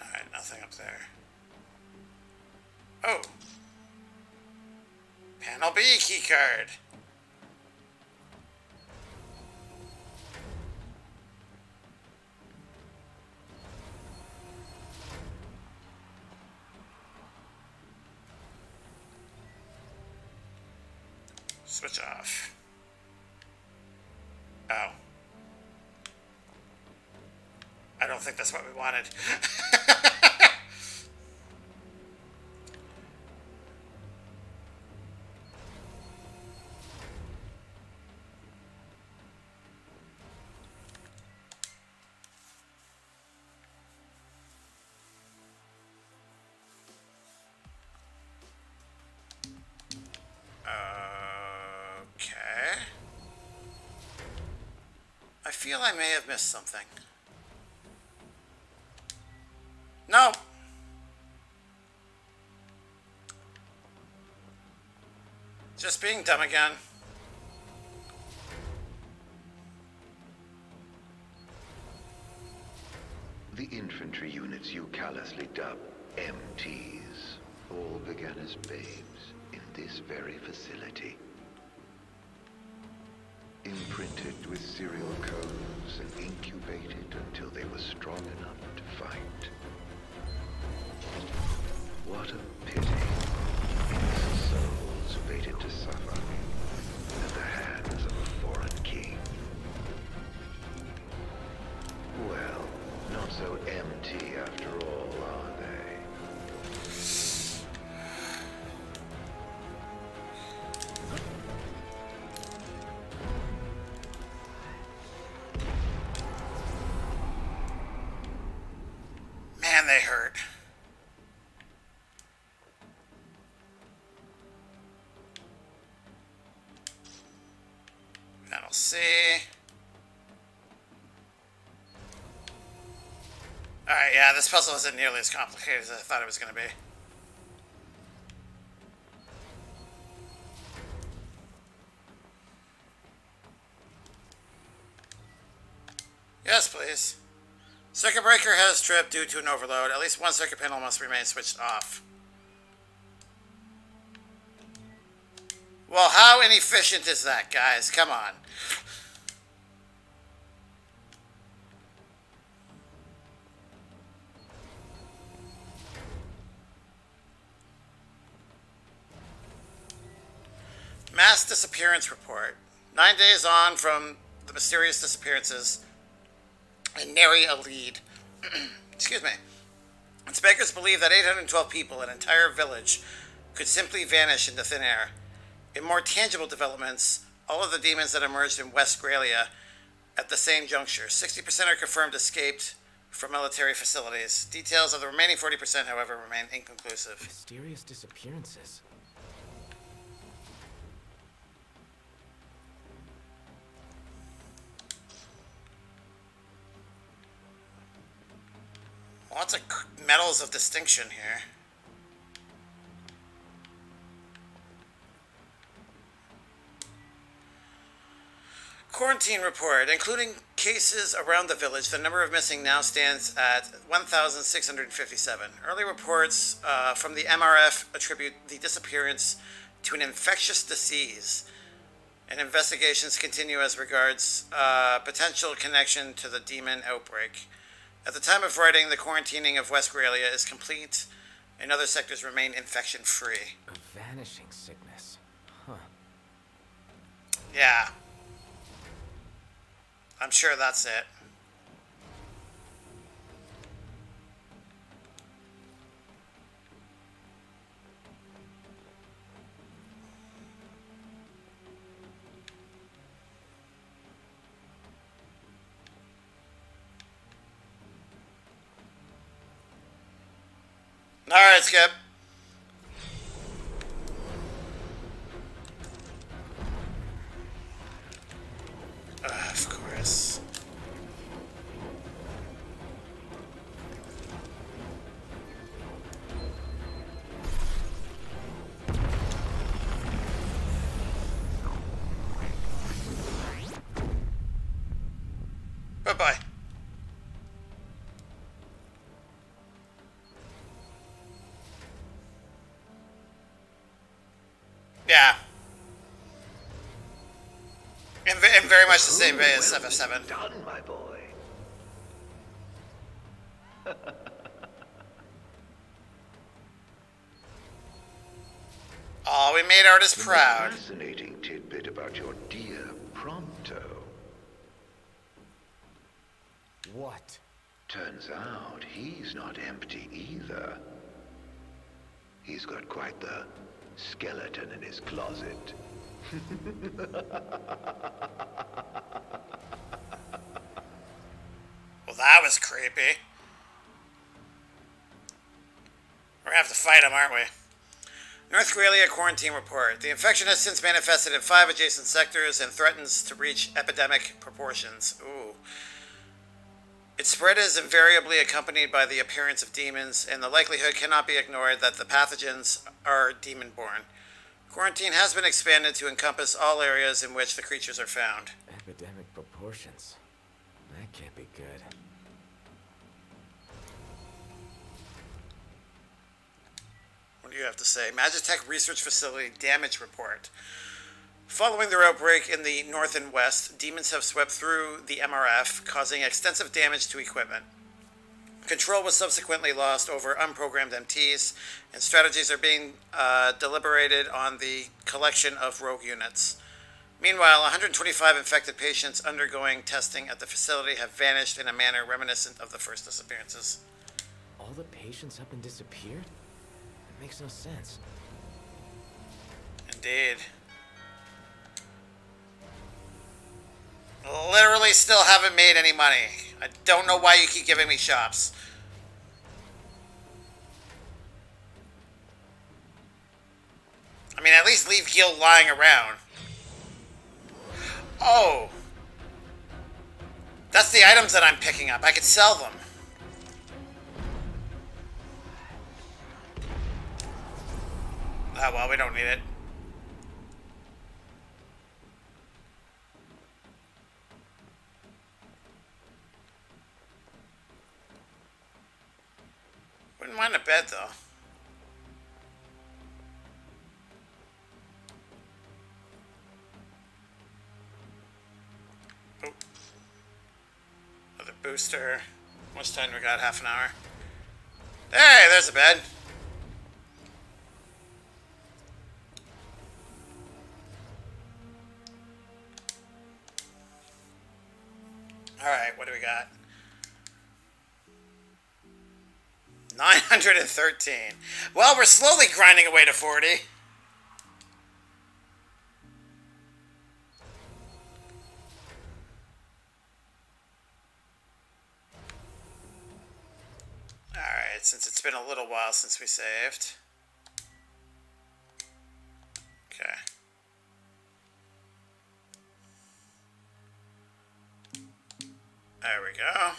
Alright, nothing up there. Oh! Panel B keycard. That's what we wanted. I feel I may have missed something. Being dumb again. The infantry units you callously dub MTs all began as babes in this very facility. Imprinted with serial codes and incubated until they were strong enough to fight. What a pity fated to suffer. Yeah, this puzzle isn't nearly as complicated as I thought it was going to be. Yes, please. Circuit breaker has tripped due to an overload. At least one circuit panel must remain switched off. Well, how inefficient is that, guys? Come on. Report. Nine days on from the mysterious disappearances and nary a lead. Excuse me. Inspectors believe that 812 people, an entire village, could simply vanish into thin air. In more tangible developments, all of the demons that emerged in West Gralea at the same juncture, 60% are confirmed escaped from military facilities. Details of the remaining 40%, however, remain inconclusive. Mysterious disappearances. Lots of medals of distinction here. Quarantine report, including cases around the village, the number of missing now stands at 1,657. Early reports uh, from the MRF attribute the disappearance to an infectious disease, and investigations continue as regards uh, potential connection to the demon outbreak. At the time of writing, the quarantining of West Gralea is complete, and other sectors remain infection free. A vanishing sickness. Huh. Yeah. I'm sure that's it. All right, Skip. Uh, of course. Much the same way as Well FF7. Done, my boy. Oh, we made artists proud. Fascinating tidbit about your dear Prompto. What? Turns out he's not empty either. He's got quite the skeleton in his closet. Well, that was creepy. We're gonna have to fight him, aren't we? North Korea quarantine report. The infection has since manifested in five adjacent sectors and threatens to reach epidemic proportions. Ooh. Its spread is invariably accompanied by the appearance of demons, and the likelihood cannot be ignored that the pathogens are demon born. Quarantine has been expanded to encompass all areas in which the creatures are found. Epidemic proportions. That can't be good. What do you have to say? Magitech Research Facility Damage Report. Following their outbreak in the north and west, demons have swept through the MRF, causing extensive damage to equipment. Control was subsequently lost over unprogrammed MTs, and strategies are being uh, deliberated on the collection of rogue units. Meanwhile, 125 infected patients undergoing testing at the facility have vanished in a manner reminiscent of the first disappearances. All the patients up and disappeared? That makes no sense. Indeed. Literally still haven't made any money. I don't know why you keep giving me shops. I mean, at least leave Gil lying around. Oh, That's the items that I'm picking up. I could sell them. Oh, well, we don't need it. Wouldn't mind a bed, though. Oh. Another booster. Much time we got? Half an hour. Hey, there's a bed. Alright, what do we got? 913. Well, we're slowly grinding away to 40. Alright, since it's been a little while since we saved. Okay. There we go.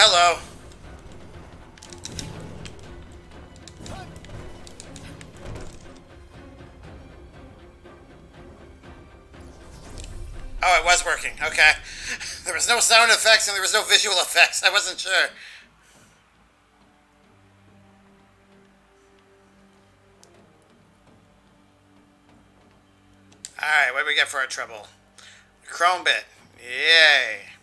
Hello. Oh, it was working. Okay. There was no sound effects and there was no visual effects. I wasn't sure. Alright, what do we get for our trouble? Chrome bit. Yay.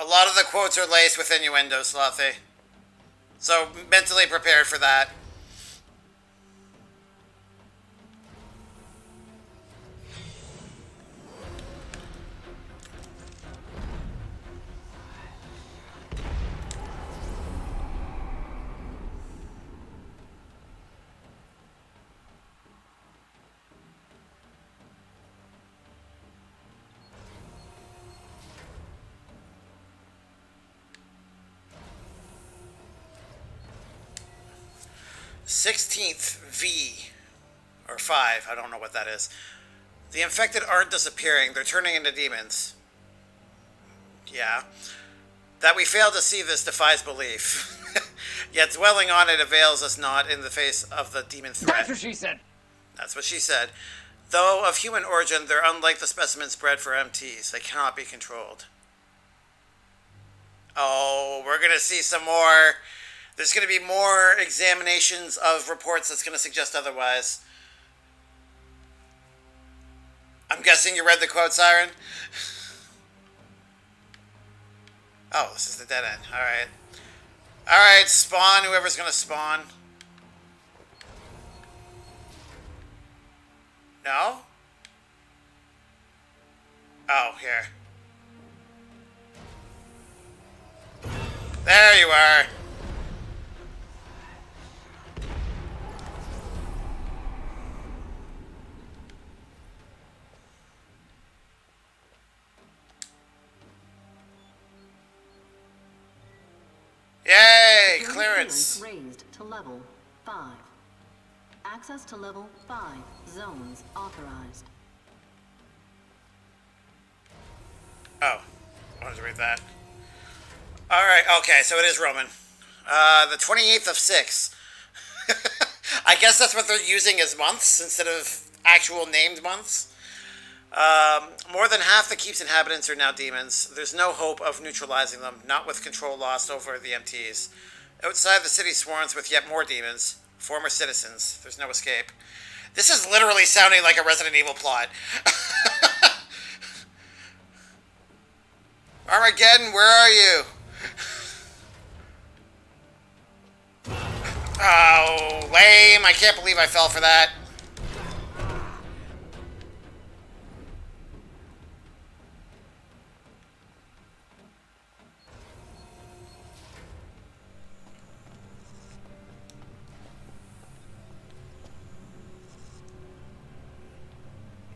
A lot of the quotes are laced with innuendo, Slothy. So mentally prepared for that. Sixteenth V, or five. I don't know what that is. The infected aren't disappearing; they're turning into demons. Yeah. That we fail to see this defies belief. Yet dwelling on it avails us not in the face of the demon threat. That's what she said. That's what she said. Though of human origin, they're unlike the specimens bred for MTs. They cannot be controlled. Oh, we're going to see some more. There's going to be more examinations of reports that's going to suggest otherwise. I'm guessing you read the quote, Siren? Oh, this is the dead end. Alright. Alright, spawn whoever's going to spawn. No? Oh, here. There you are. Yay! Clearance. raised to level 5. Access to level 5 zones authorized. Oh, I wanted to read that. All right. Okay, so it is Roman. Uh, the 28th of 6. I guess that's what they're using as months instead of actual named months. Um, more than half the keep's inhabitants are now demons. There's no hope of neutralizing them, not with control lost over the MTs. Outside the city swarms with yet more demons, former citizens. There's no escape. This is literally sounding like a Resident Evil plot. Armageddon, where are you? Oh, lame. I can't believe I fell for that.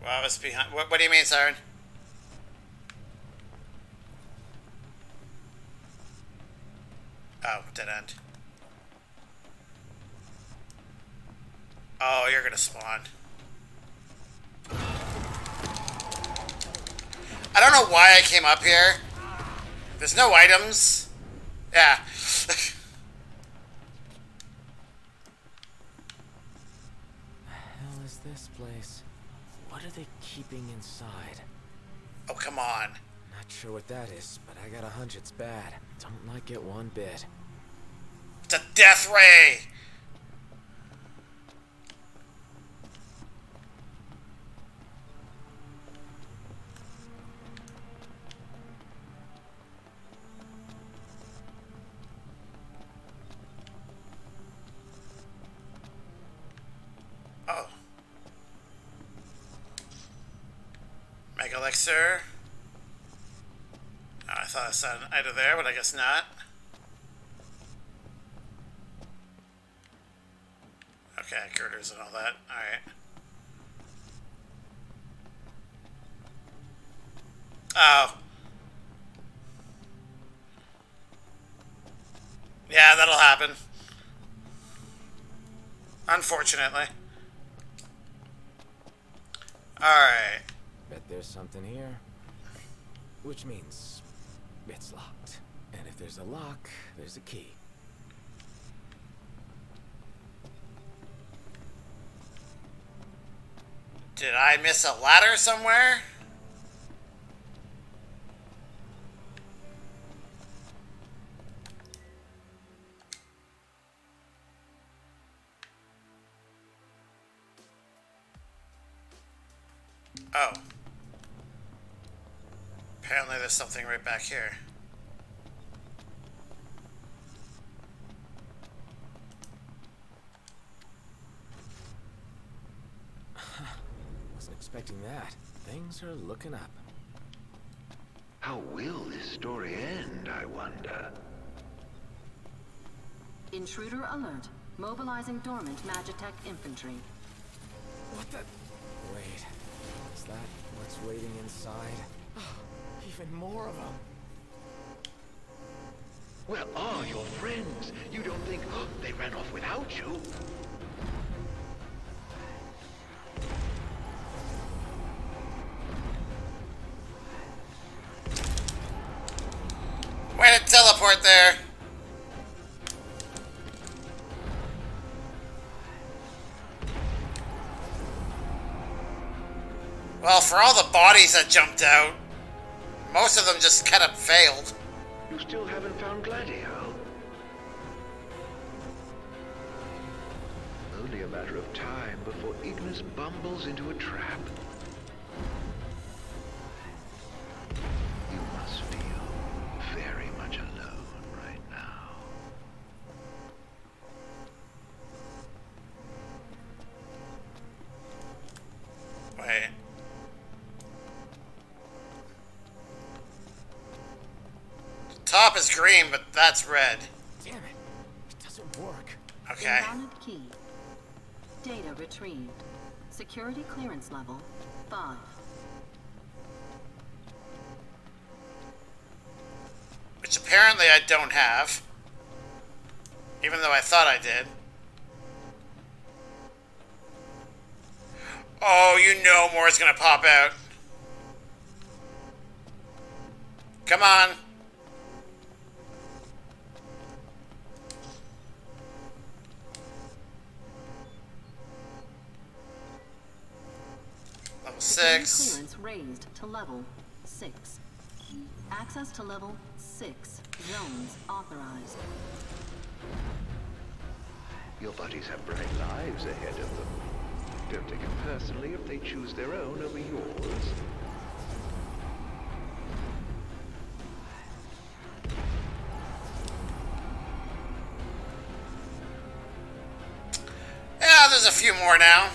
What was behind? What, what do you mean, Siren? Oh, dead end. Oh, you're gonna spawn. I don't know why I came up here. There's no items. Yeah. hell is this place? What are they keeping inside? Oh, come on. Not sure what that is, but I got a hunch it's bad. Don't like it one bit. It's a death ray. Mega Elixir. Oh, I thought I saw an item there, but I guess not. Okay, girders and all that. Alright. Oh. Yeah, that'll happen. Unfortunately. Alright. There's something here. Which means it's locked. And if there's a lock, there's a key. Did I miss a ladder somewhere? There's something right back here. Wasn't expecting that. Things are looking up. How will this story end, I wonder? Intruder alert. Mobilizing dormant Magitech infantry. What the? Wait. Is that what's waiting inside? Even more of them. Where are ah, your friends? You don't think oh, they ran off without you? Way to teleport there! Well, for all the bodies that jumped out, most of them just kind of failed. You still haven't found Gladio? That's red. Damn it. It doesn't work. Okay. Inbounded key. Data retrieved. Security clearance level 5. Which apparently I don't have. Even though I thought I did. Oh, you know more is gonna pop out. Come on. Six. clearance raised to level 6. Access to level 6. Zones authorized. Your buddies have bright lives ahead of them. Don't take it personally if they choose their own over yours. Yeah, there's a few more now.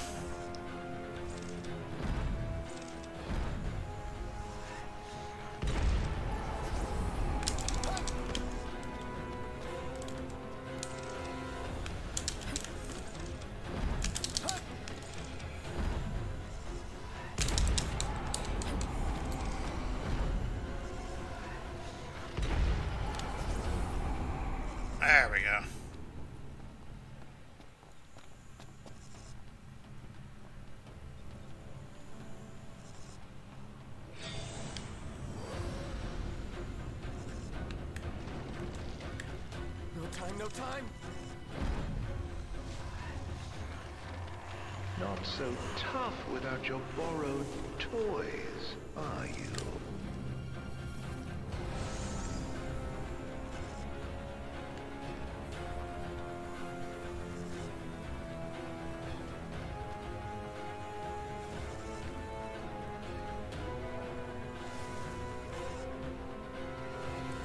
Without your borrowed toys, are you?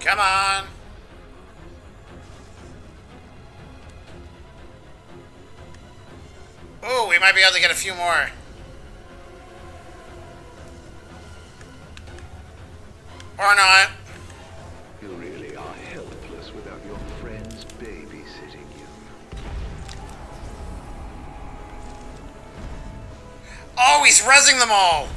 Come on. Oh, we might be able to get a few more. Or not. You really are helpless without your friends babysitting you. Oh, he's rezzing them all.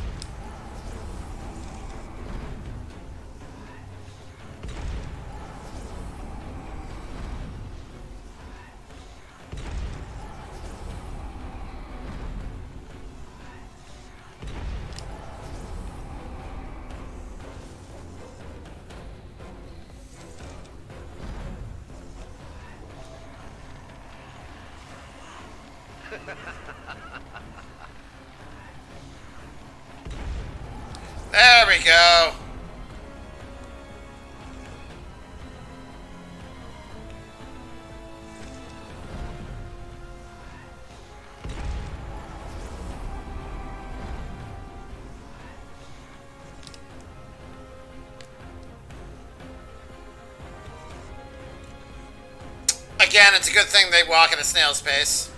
It's a good thing they walk at a snail's pace.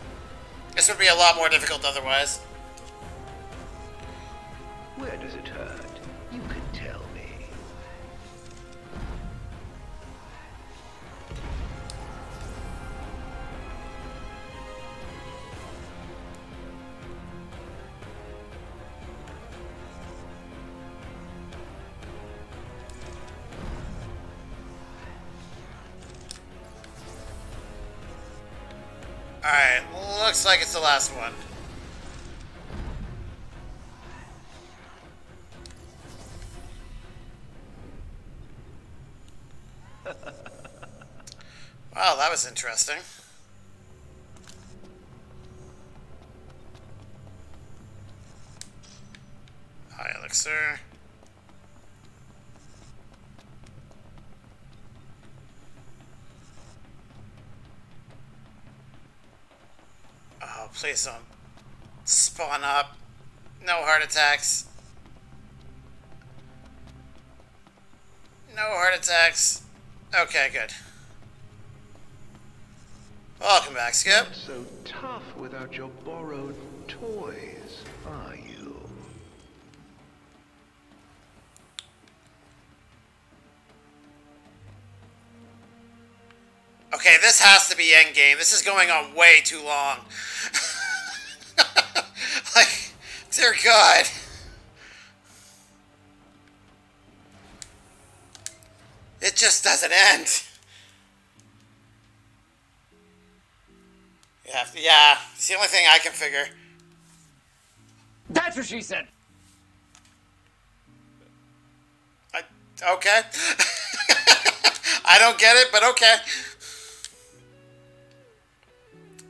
This would be a lot more difficult otherwise. Like it's the last one. Wow, that was interesting. Hi, elixir. Oh, please don't spawn up. No heart attacks. No heart attacks. Okay, good. Welcome back, Skip. Not so tough without your borrowed toys, are you? Okay, this has to be endgame. This is going on way too long. Dear God. It just doesn't end. You have to, yeah, it's the only thing I can figure. That's what she said. I, okay. I don't get it, but okay.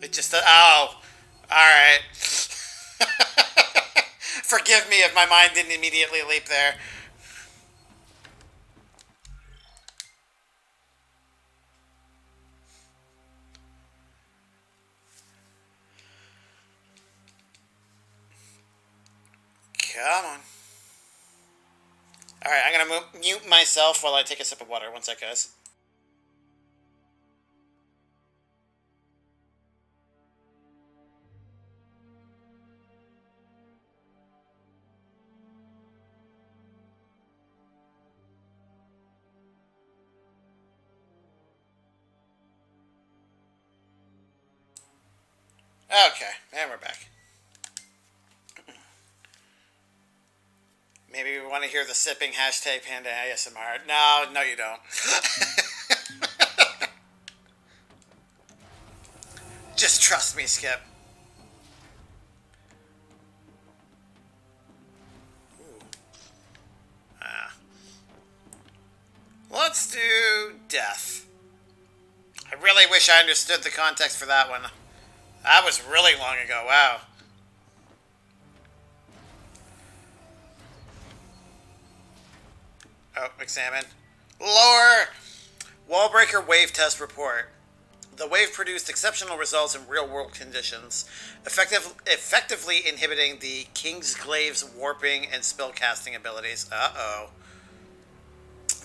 It just, oh, alright. Forgive me if my mind didn't immediately leap there. Come on. Alright, I'm gonna mute myself while I take a sip of water. One sec, guys. Okay, and we're back. Maybe we want to hear the sipping hashtag panda ASMR. No, no, you don't. Just trust me, Skip. Ah. Let's do death. I really wish I understood the context for that one. That was really long ago, wow. Oh, examine. Lower Wallbreaker wave test report. The wave produced exceptional results in real-world conditions, effective, effectively inhibiting the Kingsglaive's warping and spellcasting abilities. Uh-oh.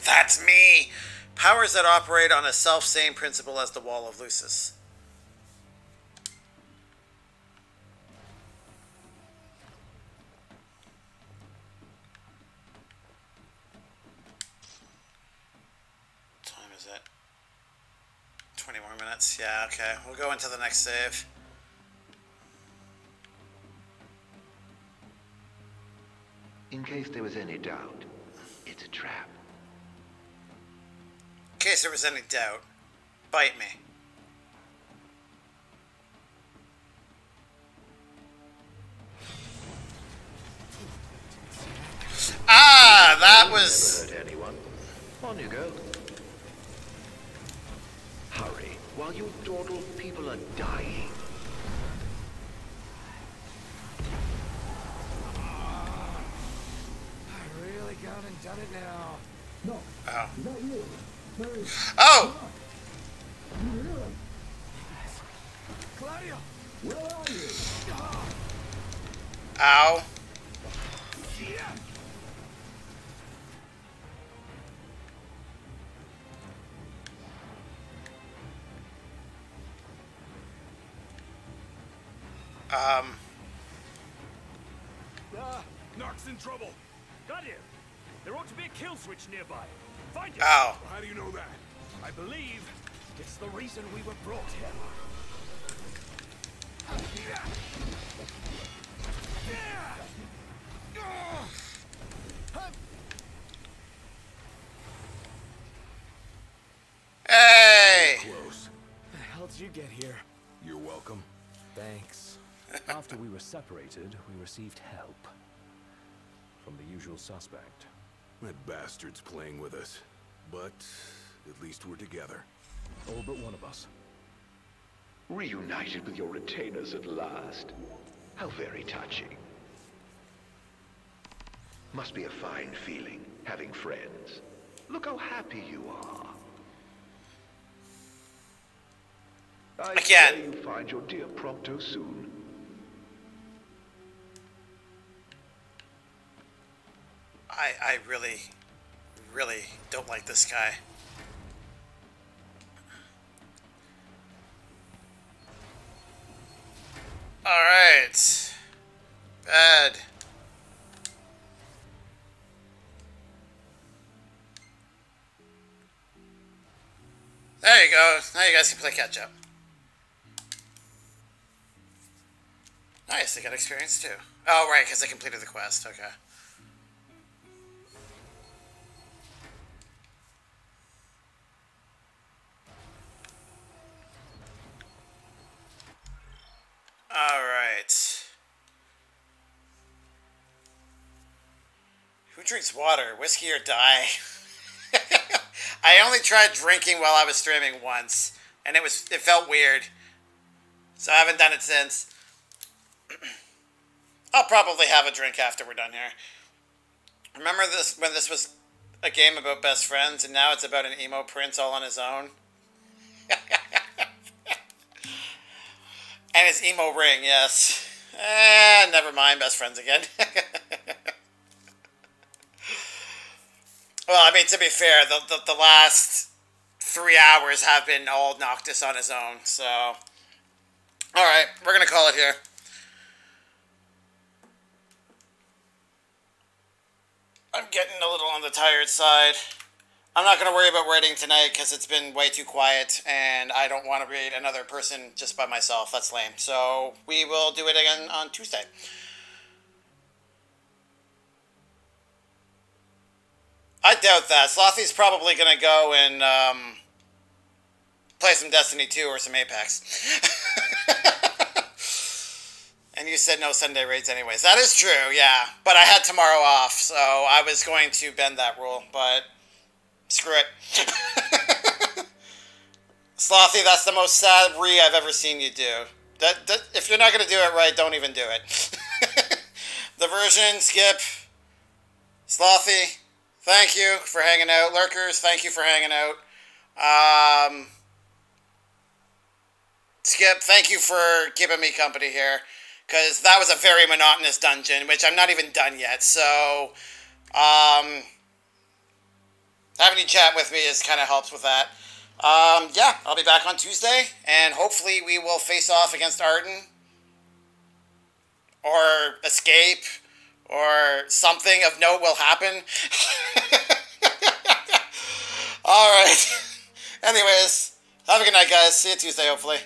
That's me! Powers that operate on a self-same principle as the Wall of Lucis. Is it? 20 more minutes. Yeah, okay. We'll go into the next save. In case there was any doubt, it's a trap. In case there was any doubt, bite me. Ah, that was. Never hurt anyone. On you go. Hurry, while you dawdle people are dying. I really gone and done it now. No. Oh. Oh! Gladio! Ow. Um. Ah, Noct's in trouble. Got him. There ought to be a kill switch nearby. Find it. Ow. How do you know that? I believe it's the reason we were brought here. Hey! Close. The hell did you get here? You're welcome. Thanks. After we were separated, we received help from the usual suspect. That bastard's playing with us. But at least we're together. All but one of us. Reunited with your retainers at last. How very touching. Must be a fine feeling, having friends. Look how happy you are. I Again. pray you find your dear Prompto soon. I, I really, really don't like this guy. Alright. Bad. There you go. Now you guys can play catch up. Nice, they got experience too. Oh, right, because they completed the quest. Okay. All right. Who drinks water? Whiskey or die? I only tried drinking while I was streaming once, and it was it felt weird. So I haven't done it since. I'll probably have a drink after we're done here. Remember this when this was a game about best friends, and now it's about an emo prince all on his own? And his emo ring, yes. Eh, never mind, best friends again. well, I mean, to be fair, the, the, the last three hours have been all Noctis on his own, so. Alright, we're gonna call it here. I'm getting a little on the tired side. I'm not going to worry about writing tonight because it's been way too quiet and I don't want to read another person just by myself. That's lame. So we will do it again on Tuesday. I doubt that. Slothy's probably going to go and um, play some Destiny 2 or some Apex. And you said no Sunday raids anyways. That is true, yeah. But I had tomorrow off, so I was going to bend that rule, but screw it. Slothy, that's the most sad re I've ever seen you do. That, that if you're not gonna do it right, don't even do it. the version, skip. Slothy, thank you for hanging out. Lurkers, thank you for hanging out. Um, Skip, thank you for keeping me company here. Because that was a very monotonous dungeon, which I'm not even done yet. So, um, having you chat with me is kind of helps with that. Um, yeah, I'll be back on Tuesday, and hopefully we will face off against Ardyn. Or escape, or something of note will happen. Alright. Anyways, have a good night, guys. See you Tuesday, hopefully.